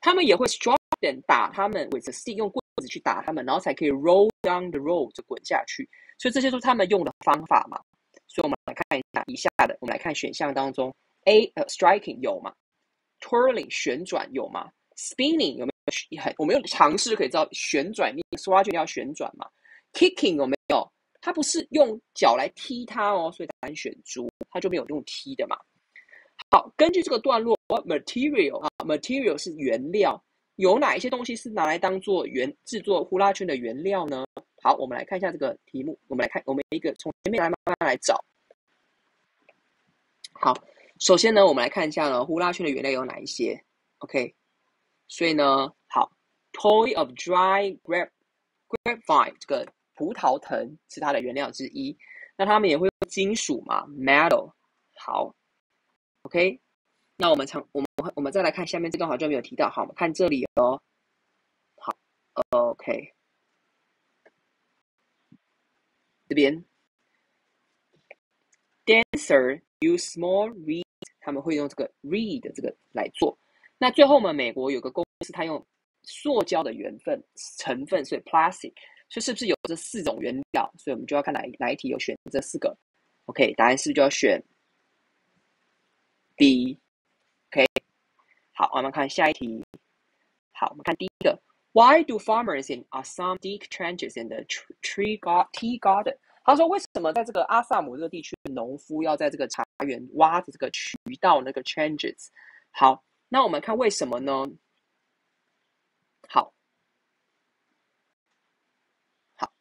他们也会 strong them 打他们，with a stick 用棍。子去打他们，然后才可以 roll down the road 就滚下去。所以这些都是他们用的方法嘛。所以我们来看一下以下的，我们来看选项当中，A 呃 striking 有吗？twirling 旋转有吗？spinning 有没有？很我们用尝试可以知道旋转，你刷就要旋转嘛。kicking 有没有？它不是用脚来踢它哦，所以答案选猪，它就没有用踢的嘛。好，根据这个段落，material 啊，material 是原料，有哪一些东西是拿来当做原制作呼啦圈的原料呢？好，我们来看一下这个题目。我们来看，我们一个从前面来慢慢来找。好，首先呢，我们来看一下呢，呼啦圈的原料有哪一些？OK，所以呢，好，toy of dry grape grapevine 这个葡萄藤是它的原料之一。那他们也会用金属嘛，metal。好，OK，那我们常我们我们再来看下面这段好像没有提到。好，我们看这里哦。好，OK。这边，dancer use small reed，他们会用这个 reed 的这个来做。那最后呢，美国有个公司，它用塑胶的缘分成分，所以 plastic，所以是不是有这四种原料？所以我们就要看哪哪一题有选这四个。OK，答案是不是就要选 B？OK，好，我们看下一题。好，我们看第一个。Why do farmers in Assam dig trenches in the tree tea garden？他说，为什么在这个阿萨姆这个地区，农夫要在这个茶园挖的这个渠道那个 changes 好，那我们看为什么呢？好，好，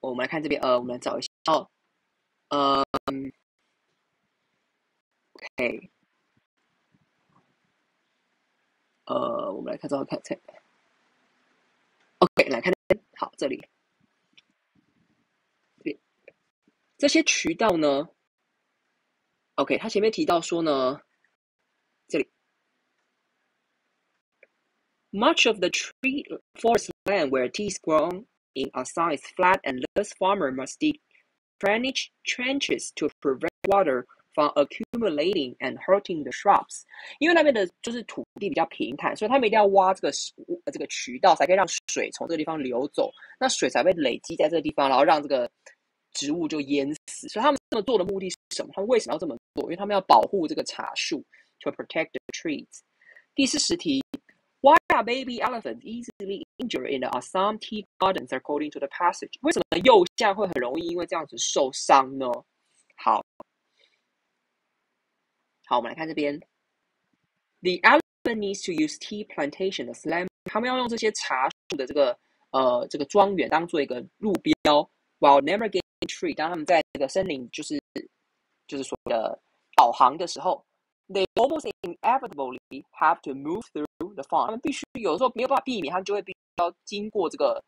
我们来看这边，呃，我们来找一下哦，嗯，OK。呃，我们来看这看看，OK，来看好这里，这些渠道呢，OK，他前面提到说呢，这里，Much of the tree forest land where tea is grown in Assam is flat, and thus farmer must dig drainage trenches to prevent water from accumulating and hurting the shrubs，因为那边的就是土地比较平坦，所以他们一定要挖这个呃这个渠道，才可以让水从这个地方流走，那水才会累积在这个地方，然后让这个 植物就淹死。所以他们这么做的目的是什么？他们为什么要这么做？因为他们要保护这个茶树，to protect the trees。第四十题，Why are baby elephants easily injured in the Assam tea gardens according to the passage？为什么幼象会很容易因为这样子受伤呢？好。好，我们来看这边。The elephant needs to use tea plantation as land。他们要用这些茶树的这个呃这个庄园当做一个路标。While navigating tree，当他们在这个森林就是就是所谓的导航的时候，they almost inevitably have to move through the farm。他们必须有时候没有办法避免，他们就会必须要经过这个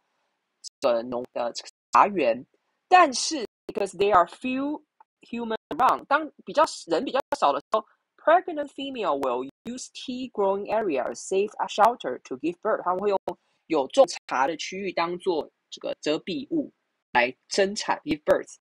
的农的茶园。但是，because there are few human around，当比较人比较少的时候，pregnant female will use tea growing area as safe a shelter to give birth。他们会用有种茶的区域当做这个遮蔽物 来生产 give birth。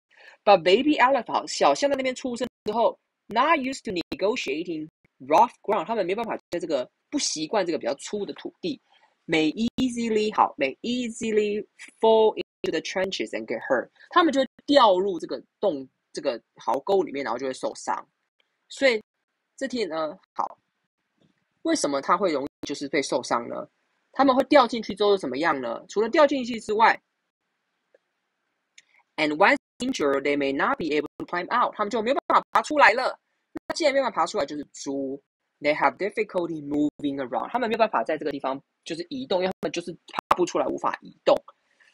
But baby elephant 小象在那边出生之后，not used to negotiating rough ground，他们没办法在这个不习惯这个比较粗的土地，may easily 好，may easily fall into the trenches and get hurt。他们就掉入这个洞。这个壕沟里面，然后就会受伤。所以这题呢，好，为什么它会容易就是被受伤呢？他们会掉进去之后怎么样呢？除了掉进去之外，and once injured, they may not be able to climb out，他们就没有办法爬出来了。那既然没有办法爬出来，就是猪，they have difficulty moving around，他们没有办法在这个地方就是移动，因为他们就是爬不出来，无法移动。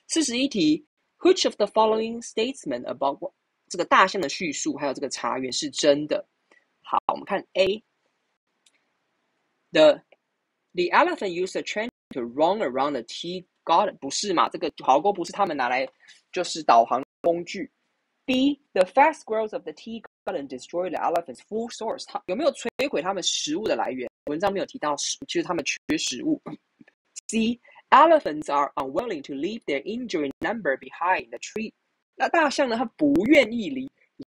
四十一题，Which of the following statements about 这个大象的叙述，还有这个茶园是真的。好，我们看 A，the the elephant used a train to run around the tea garden，不是嘛？这个壕沟不是他们拿来就是导航工具。B，the fast growth of the tea garden destroyed the elephant's food source，它有没有摧毁他们食物的来源？文章没有提到，就是他们缺食物。C，elephants are unwilling to leave their injured number behind the tree。那大象呢？它不愿意离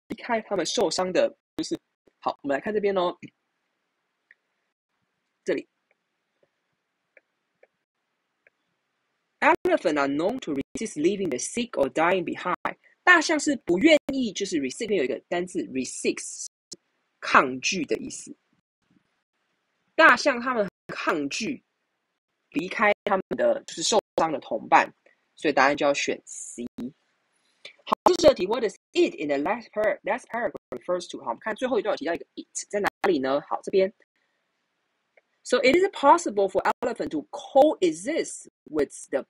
离开它们受伤的，就是好。我们来看这边哦，这里 Elephant are known to resist leaving the sick or dying behind。大象是不愿意，就是 resist 有一个单字 resist，抗拒的意思。大象他们抗拒离开他们的就是受伤的同伴，所以答案就要选 C。好，这题 What does it in the last par last paragraph refers to？好，我们看最后一段有提到一个 it 在哪里呢？好，这边。So it is possible for elephant to coexist with the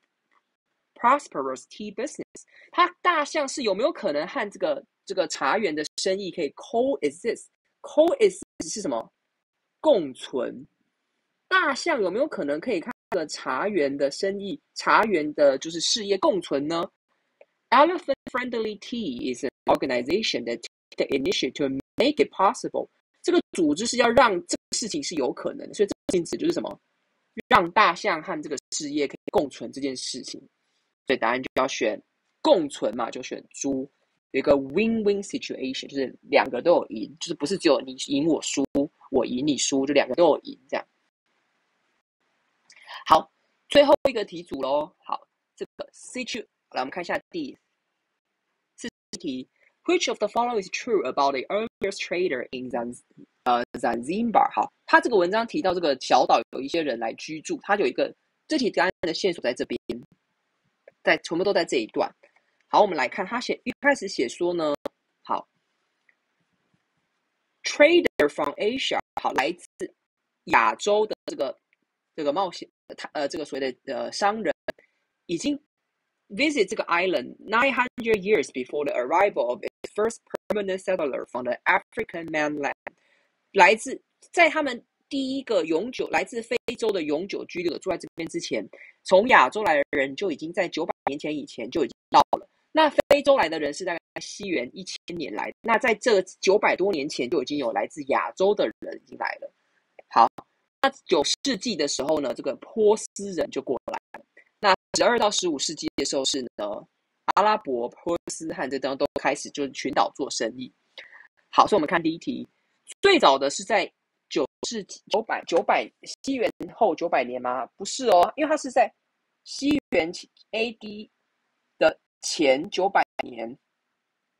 prosperous tea business。它大象是有没有可能和这个这个茶园的生意可以 coexist？coexist 是什么？共存。大象有没有可能可以看这个茶园的生意、茶园的就是事业共存呢？Elephant Friendly Tea is an organization that take the initiative to make it possible。这个组织是要让这个事情是有可能的，所以 禁止就是什么？让大象和这个事业可以共存这件事情。所以答案就要选共存嘛，就选猪。有一个 win-win situation，就是两个都有赢，就是不是只有你赢我输，我赢你输，就两个都有赢这样。好，最后一个题组喽。好，这个 situ，来我们看一下第四。题，Which of the following is true about the earliest trader in Zanz 呃 Zanzibar？好，他这个文章提到这个小岛有一些人来居住，他有一个这题答案的线索在这边，在全部都在这一段。好，我们来看他写一开始写说呢，好，trader from Asia，好，来自亚洲的这个这个冒险，他呃这个所谓的呃商人已经。visit 这个 island nine hundred years before the arrival of its first permanent settler from the African mainland，来自在他们第一个永久来自非洲的永久居留者住在这边之前，从亚洲来的人就已经在九百年前以前就已经到了。那非洲来的人是大概西元一千年来，那在这九百多年前就已经有来自亚洲的人已经来了。好，那九世纪的时候呢，这个波斯人就过来了。那十二到十五世纪的时候是呢，阿拉伯、波斯和这等都开始就是群岛做生意。好，所以我们看第一题，最早的是在九世纪九百九百西元后九百年吗？不是哦，因为它是在西元 A.D. 的前九百年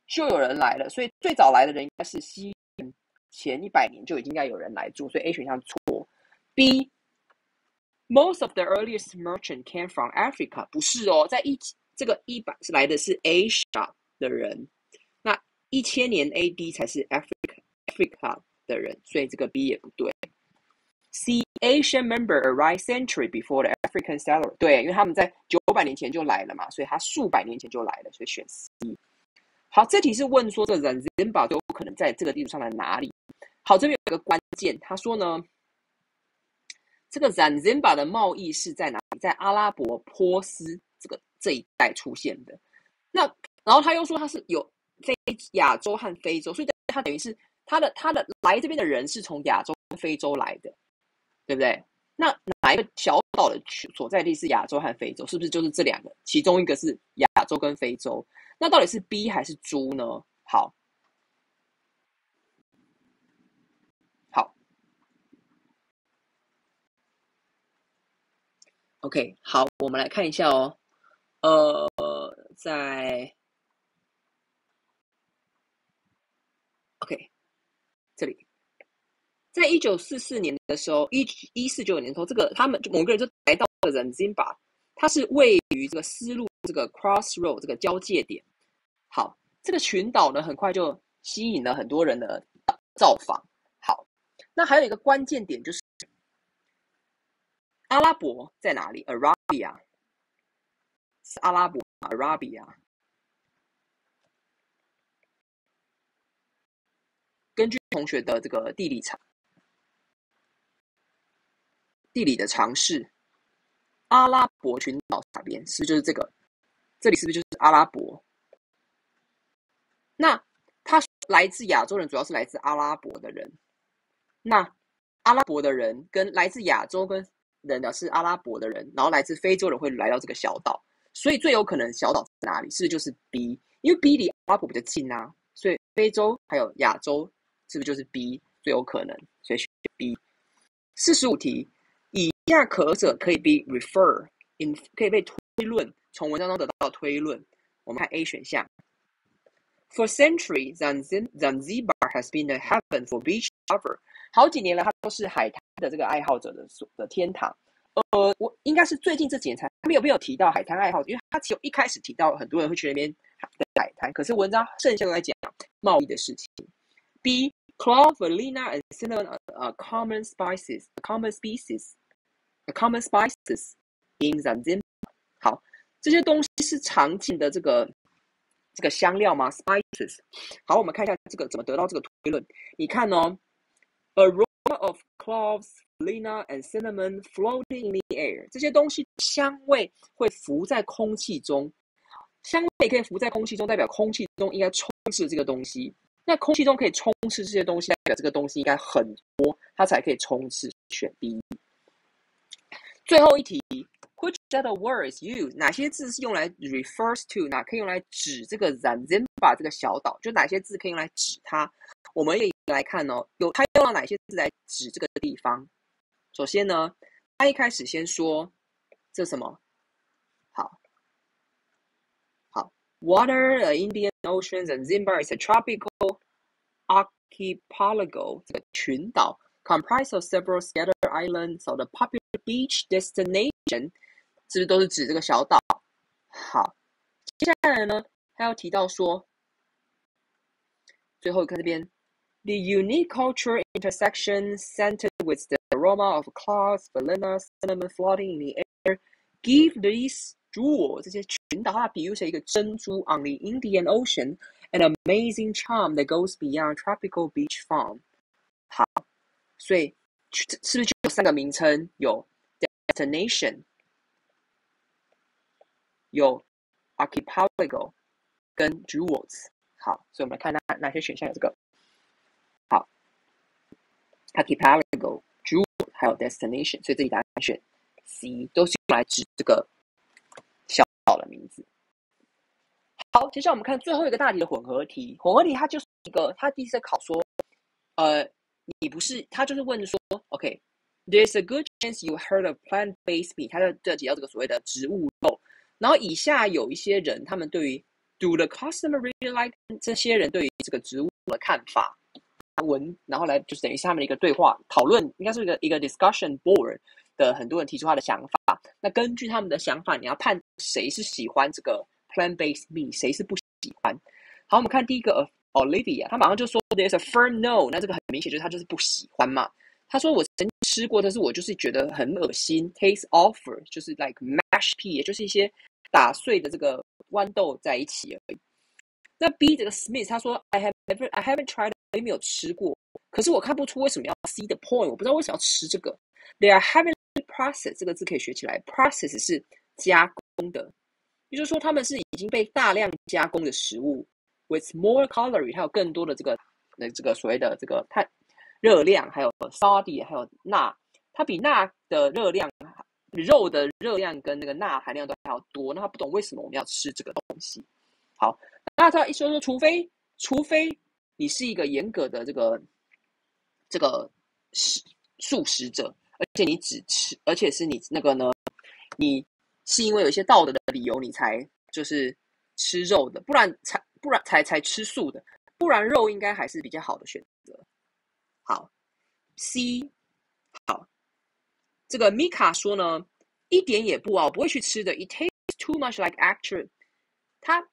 就有人来了，所以最早来的人应该是西元前一百年就已经应该有人来住，所以 A 选项错。B Most of the earliest merchant came from Africa，不是哦，在一这个一百是来的是 Asia 的人，那一千年 AD 才是 Africa Africa 的人，所以这个 B 也不对。C Asian member arrived century before the African settler，对，因为他们在九百年前就来了嘛，所以他数百年前就来了，所以选 C。好，这题是问说这 Zanzibar 有可能在这个地图上的哪里？好，这边有一个关键，他说呢。这个 Zanzibar 的贸易是在哪里？在阿拉伯、波斯这个这一带出现的。那然后他又说他是有非亚洲和非洲，所以他等于是他的他的来这边的人是从亚洲、非洲来的，对不对？那哪一个小岛的所在地是亚洲和非洲？是不是就是这两个？其中一个是亚洲跟非洲？那到底是 B 还是猪呢？好。OK，好，我们来看一下哦。呃，在 OK 这里，在一九四四年的时候，一一四九年的时候，这个他们就某个人就来到了 Zanzibar，它是位于这个丝路这个 Crossroad 这个交界点。好，这个群岛呢，很快就吸引了很多人的造访。好，那还有一个关键点就是。阿拉伯在哪里？Arabia 是阿拉伯，Arabia。根据同学的这个地理常地理的尝试，阿拉伯群岛哪边？是不是就是这个？这里是不是就是阿拉伯？那他来自亚洲人，主要是来自阿拉伯的人。那阿拉伯的人跟来自亚洲跟人的是阿拉伯的人，然后来自非洲人会来到这个小岛，所以最有可能小岛在哪里？是不是就是 B？因为 B 离阿拉伯比较近啊，所以非洲还有亚洲是不是就是 B 最有可能？所以选 B。四十五题，以下可者可以 be refer in 可以被推论，从文章中得到推论。我们看 A 选项。For centuries, Zanzibar has been a heaven for beach lover。好几年了，它都是海滩的这个爱好者的所的天堂。呃，我应该是最近这几年才没有没有提到海滩爱好者，因为它其实一开始提到很多人会去那边的海滩，可是文章剩下都在讲贸易的事情。B clove, vanilla, and cinnamon are common spices, common species, common spices in Zanzibar。好，这些东西是常见的这个这个香料吗？Spices。好，我们看一下这个怎么得到这个推论。你看哦，aroma of cloves。Lina and cinnamon floating in the air，这些东西香味会浮在空气中，香味可以浮在空气中，代表空气中应该充斥这个东西。那空气中可以充斥这些东西，代表这个东西应该很多，它才可以充斥。选 B。最后一题，Which set of words use 哪些字是用来 refers to 哪可以用来指这个 Zanzibar 这个小岛？就哪些字可以用来指它？我们也来看哦，有它用了哪些字来指这个地方？首先呢，他一开始先说这什么？好，好，Water, the Indian Oceans and Zimbabwe is a tropical archipelago，这个群岛，comprised of several scattered islands of the popular beach destination，是不是都是指这个小岛？好，接下来呢，他要提到说，最后看这边，the unique cultural intersection centered with the aroma of clouds, vanilla, cinnamon floating in the air, give these jewel 这些群岛，它比喻成一个珍珠 on the Indian Ocean, an amazing charm that goes beyond tropical beach farm。好，所以是不是就有三个名称？有 destination，有 archipelago，跟 jewels。好，所以我们来看哪哪些选项有这个。好，archipelago。Jewel 还有 destination，所以这里答案选 C，都是用来指这个小岛的名字。好，接下来我们看最后一个大题的混合题。混合题它就是一个，它第一次考说，呃，你不是，它就是问说，OK There's a good chance you heard of plant-based meat，它就这提到这个所谓的植物肉。然后以下有一些人，他们对于 Do the customer really like 这些人对于这个植物的看法？文，然后来就是等于下面的一个对话讨论，应该是一个一个 discussion board 的很多人提出他的想法。那根据他们的想法，你要判谁是喜欢这个 plant-based meat，谁是不喜欢。好，我们看第一个 Olivia，他马上就说 there's a firm no，那这个很明显就是他就是不喜欢嘛。他说我曾经吃过，但是我就是觉得很恶心，taste offer 就是 like mash pea，也就是一些打碎的这个豌豆在一起而已。那 B 这个 Smith 他说 I have never I haven't tried。也没有吃过，可是我看不出为什么要 see the point，我不知道为什么要吃这个。They are heavily processed，这个字可以学起来，process 是加工的，也就是说他们是已经被大量加工的食物，with more calorie，还有更多的这个那这个所谓的这个碳热量，还有 sodium，还有钠，它比钠的热量，肉的热量跟那个钠含量都还要多。那他不懂为什么我们要吃这个东西。好，那他一说说，除非除非。你是一个严格的这个这个食素食者，而且你只吃，而且是你那个呢，你是因为有一些道德的理由，你才就是吃肉的，不然才不然才才吃素的，不然肉应该还是比较好的选择。好，C，好，这个米卡说呢，一点也不啊，我不会去吃的，It tastes too much like actual，他。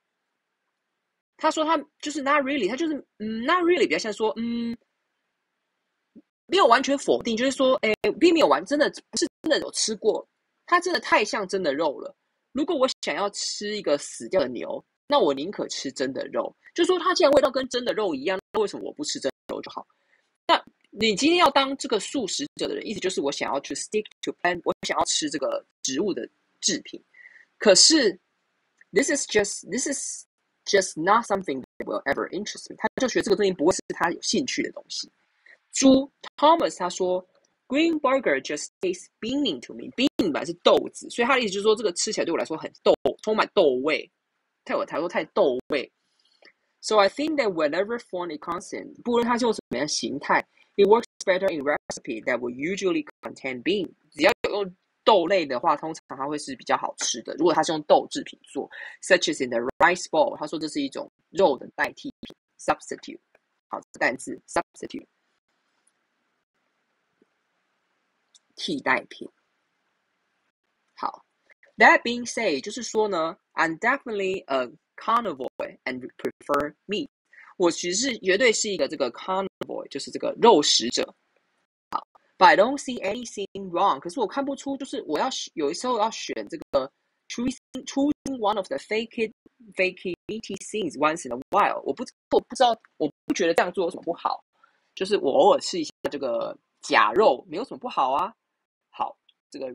他说他就是 not really，他就是嗯 not really，比较像说嗯，没有完全否定，就是说哎，并没有完真的不是真的有吃过，它真的太像真的肉了。如果我想要吃一个死掉的牛，那我宁可吃真的肉。就说它既然味道跟真的肉一样，那为什么我不吃真的肉就好？那你今天要当这个素食者的人，意思就是我想要去 stick to plan，我想要吃这个植物的制品。可是 this is just this is Just not something that will ever interest me。他就觉得这个东西不会是他有兴趣的东西。猪 Thomas 他说，Green burger just tastes beaming to me。beaming 本来是豆子，所以他的意思就是说，这个吃起来对我来说很豆，充满豆味。太我太说太豆味。So I think that whatever form it comes in，不论它用什么样形态，it works better in recipe that will usually contain bean。只要有用 豆类的话，通常它会是比较好吃的。如果它是用豆制品做，such as in the rice bowl，他说这是一种肉的代替品，substitute。好，这个单词 substitute，替代品。好，That being said，就是说呢，I'm definitely a carnivore and prefer meat。我其实是绝对是一个这个 carnivore，就是这个肉食者。But I don't see anything wrong。可是我看不出，就是我要有时候要选这个 choosing choosing one of the fake it fake meaty things once in a while。我不我不知道，我不觉得这样做有什么不好。就是我偶尔吃一下这个假肉，没有什么不好啊。好，这个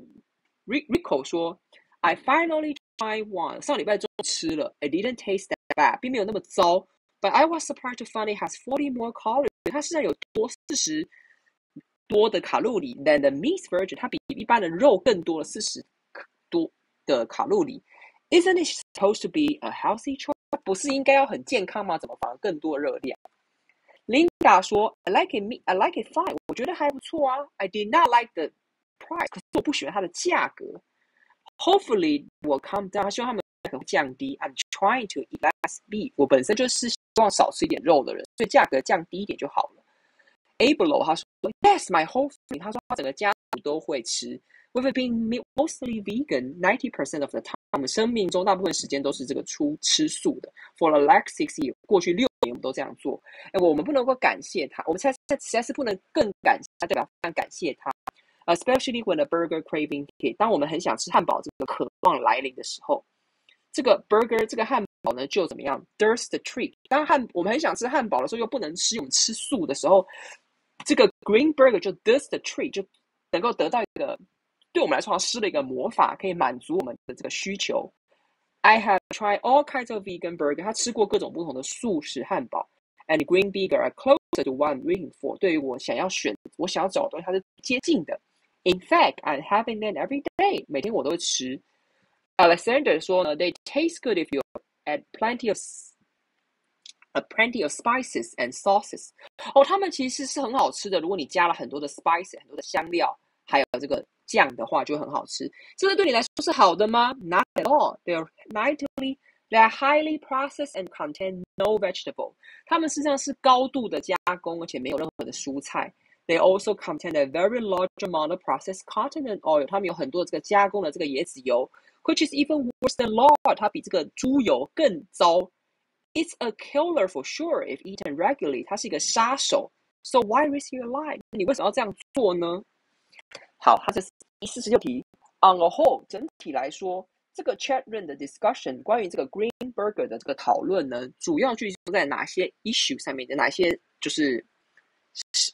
Rico 说，I finally tried one。上礼拜中吃了，it didn't taste that bad，并没有那么糟。But I was surprised to find it has forty more calories。它实际上有多四十。多的卡路里，than the meat version，它比一般的肉更多了四十多的卡路里。Isn't it supposed to be a healthy choice？不是应该要很健康吗？怎么反而更多热量？Linda 说，I like it meat, I like it fine，我觉得还不错啊。I did not like the price，可是我不喜欢它的价格。 Hopefully will come down，他希望他们可能降低。I'm trying to eat less meat，我本身就是希望少吃一点肉的人，所以价格降低一点就好了。Ablo 他说，Yes, my whole family。他说他整个家族都会吃。We've been mostly vegan ninety percent of the time。我们生命中大部分时间都是这个出吃素的。For the last six years，过去六年我们都这样做。哎，我们不能够感谢他，我们才在实在是不能更感谢他，代表非常感谢他。Especially when a burger craving hit，当我们很想吃汉堡这个渴望来临的时候，这个 burger 这个汉堡呢就怎么样？Thirst treat。当汉我们很想吃汉堡的时候，又不能吃，我们吃素的时候。这个 Green Burger 就 does the trick，就能够得到一个对我们来说，施了一个魔法，可以满足我们的这个需求。I have tried all kinds of vegan burger，他吃过各种不同的素食汉堡，and Green Burger are closer to what I'm looking for。对于我想要选，我想要找的东西，它是接近的。In fact, I'm having them every day，每天我都会吃。Alexander 说呢，They taste good if you add plenty of A plenty of spices and sauces，哦，它们其实是很好吃的。如果你加了很多的 spice，很多的香料，还有这个酱的话，就会很好吃。这个对你来说是好的吗？Not at all. They are lightly, they are highly processed and contain no vegetable. 它们实际上是高度的加工，而且没有任何的蔬菜。 They also contain a very large amount of processed cotton and oil. 它们有很多这个加工的这个椰子油，which is even worse than lard. 它比这个猪油更糟。It's a killer for sure if eaten regularly. 它是一个杀手。So why risk your life？你为什么要这样做呢？好，它是第四十六题。On a whole，整体来说，这个 chat room 的 discussion 关于这个 Green Burger 的这个讨论呢，主要聚焦在哪些 issue 上面的？哪些就是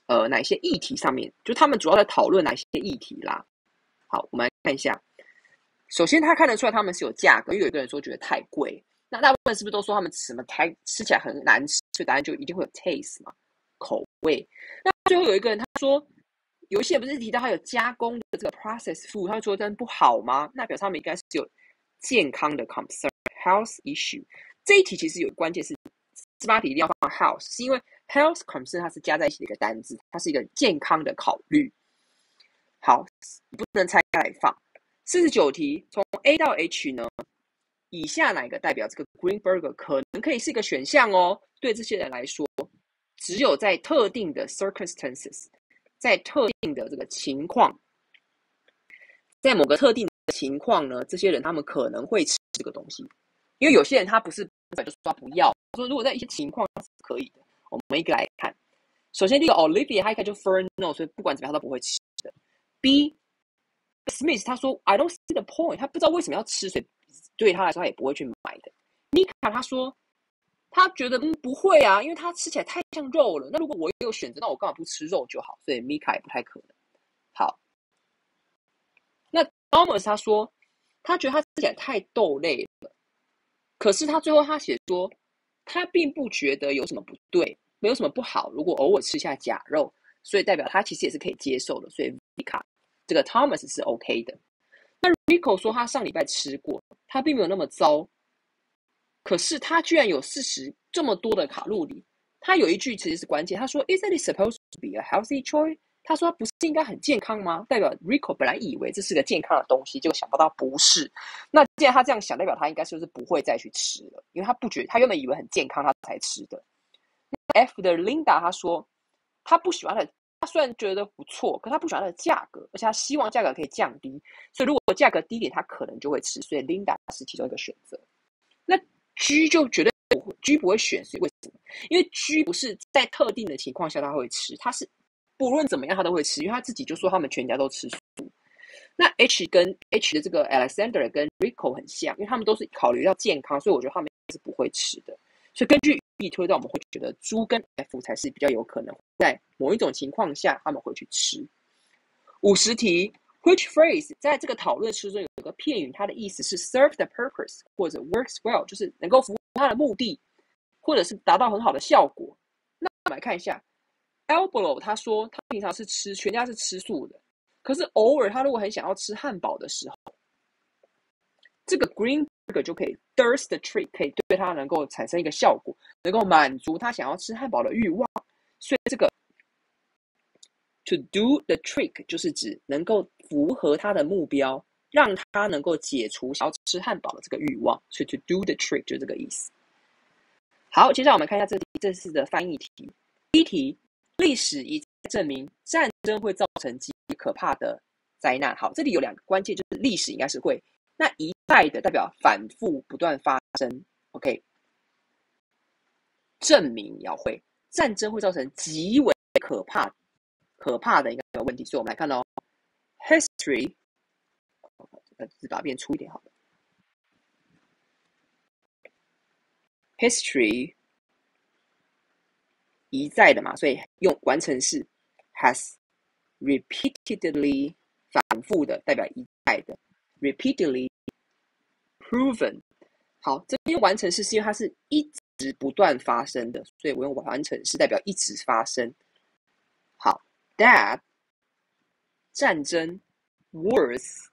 呃哪些议题上面？就他们主要在讨论哪些议题啦？好，我们来看一下。首先，他看得出来他们是有价格，因为有一个人说觉得太贵。那大部分是不是都说他们什么太吃起来很难吃，所以答案就一定会有 taste 嘛，口味。那最后有一个人他说，有一些不是提到他有加工的这个 process food，他说这样不好吗？那表示他们应该是有健康的 concern health issue。这一题其实有关键是十八题一定要放 house，是因为 health concern 它是加在一起的一个单字，它是一个健康的考虑。好，不能拆开来放。四十九题从 A 到 H 呢？以下哪一个代表这个 Green Burger 可能可以是一个选项哦？对这些人来说，只有在特定的 circumstances，在特定的这个情况，在某个特定的情况呢，这些人他们可能会吃这个东西。因为有些人他不是就说他不要，说如果在一些情况是可以的。我们一个来看，首先第一个 Olivia 他一开就 for no，所以不管怎么样他都不会吃的。B Smith 他说 I don't see the point，他不知道为什么要吃，所以。对他来说，他也不会去买的。Mika 他说，他觉得嗯不会啊，因为他吃起来太像肉了。那如果我有选择，那我干嘛不吃肉就好？所以 Mika 也不太可能。好，那 Thomas 他说，他觉得他吃起来太豆类了。可是他最后他写说，他并不觉得有什么不对，没有什么不好。如果偶尔吃下假肉，所以代表他其实也是可以接受的。所以米卡这个 Thomas 是 OK 的。那 Rico 说他上礼拜吃过，他并没有那么糟，可是他居然有四十这么多的卡路里。他有一句其实是关键，他说：“Isn't it supposed to be a healthy choice？” 他说不是应该很健康吗？代表 Rico 本来以为这是个健康的东西，就想不到不是。那既然他这样想，代表他应该就是不会再去吃了，因为他不觉他原本以为很健康，他才吃的。F 的 Linda 他说他不喜欢的，他虽然觉得不错，可他不喜欢它的价格，而且他希望价格可以降低。所以如果价格低一点，他可能就会吃。所以 Linda 是其中一个选择。那 G 就绝对不会，G 不会选，是为什么？因为 G 不是在特定的情况下他会吃，他是。不论怎么样，他都会吃，因为他自己就说他们全家都吃素。那 H 跟 H 的这个 Alexander 跟 Rico 很像，因为他们都是考虑到健康，所以我觉得他们是不会吃的。所以根据语推断，我们会觉得猪跟 F 才是比较有可能在某一种情况下他们会去吃。五十题，Which phrase 在这个讨论之中有个片语，它的意思是 serve the purpose 或者 works well，就是能够服务它的目的，或者是达到很好的效果。那我们来看一下。Albolo 他说他平常是吃全家是吃素的，可是偶尔他如果很想要吃汉堡的时候，这个 Green 这个就可以 Thirst Trick 可以对它能够产生一个效果，能够满足他想要吃汉堡的欲望。所以这个 To do the trick 就是指能够符合他的目标，让他能够解除想要吃汉堡的这个欲望。所以 To do the trick 就这个意思。好，接下来我们看一下这这次的翻译题。第一题。历史已证明战争会造成极可怕的灾难。好，这里有两个关键，就是历史应该是会，那一代的代表反复不断发生。OK，证明要会，战争会造成极为可怕、可怕的一个问题。所以我们来看到 history，呃，字把它变粗一点好了，history。一再的嘛，所以用完成式 has repeatedly 反复的代表一再的 repeatedly proven。好，这边完成式是因为它是一直不断发生的，所以我用完成式代表一直发生。好，that 战争 wars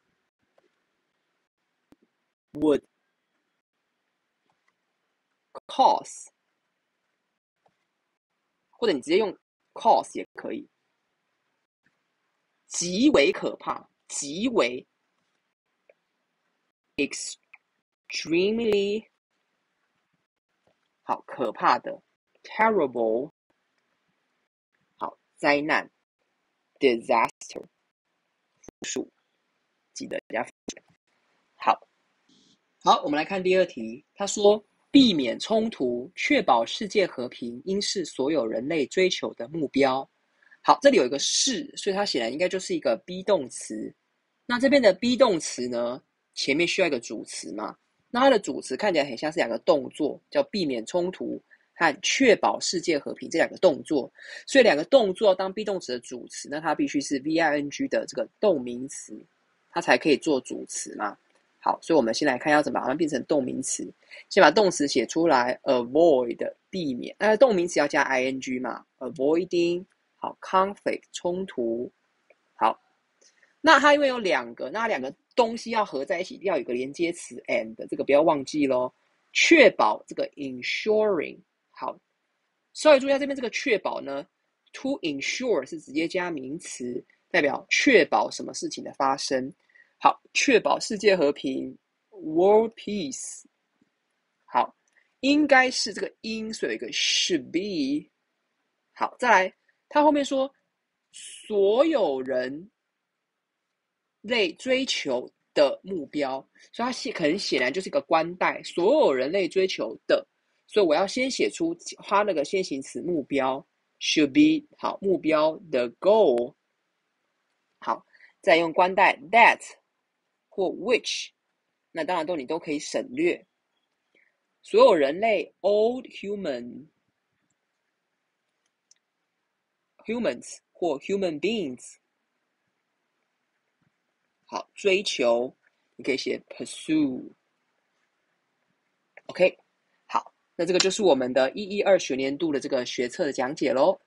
would cause 或者你直接用 cause 也可以，极为可怕，极为 extremely 好可怕的 terrible 好灾难 disaster 复数，记得加复好，好，我们来看第二题，他说。避免冲突，确保世界和平，应是所有人类追求的目标。好，这里有一个是，所以它显然应该就是一个 be 动词。那这边的 be 动词呢，前面需要一个主词嘛？那它的主词看起来很像是两个动作，叫避免冲突和确保世界和平这两个动作。所以两个动作当 be 动词的主词，那它必须是 v i n g 的这个动名词，它才可以做主词嘛？好，所以我们先来看要怎么把它变成动名词。先把动词写出来，avoid 避免，那动名词要加 ing 嘛，avoiding 好，conflict 冲突。那它因为有两个，那两个东西要合在一起，一定要有个连接词 and，这个不要忘记喽。确保这个 ensuring 好，稍微注意一下这边这个确保呢，to ensure 是直接加名词，代表确保什么事情的发生。好，确保世界和平，world peace。好，应该是这个因，所以有一个 should be。好，再来，他后面说所有人类追求的目标，所以它写可能显然就是一个关代，所有人类追求的，所以我要先写出他那个先行词目标 should be。好，目标 the goal。好，再用关代 that。或 which，那当然都你都可以省略。所有人类 old human humans 或 human beings，好追求，你可以写 pursue。OK，好，那这个就是我们的一一二学年度的这个学测的讲解喽。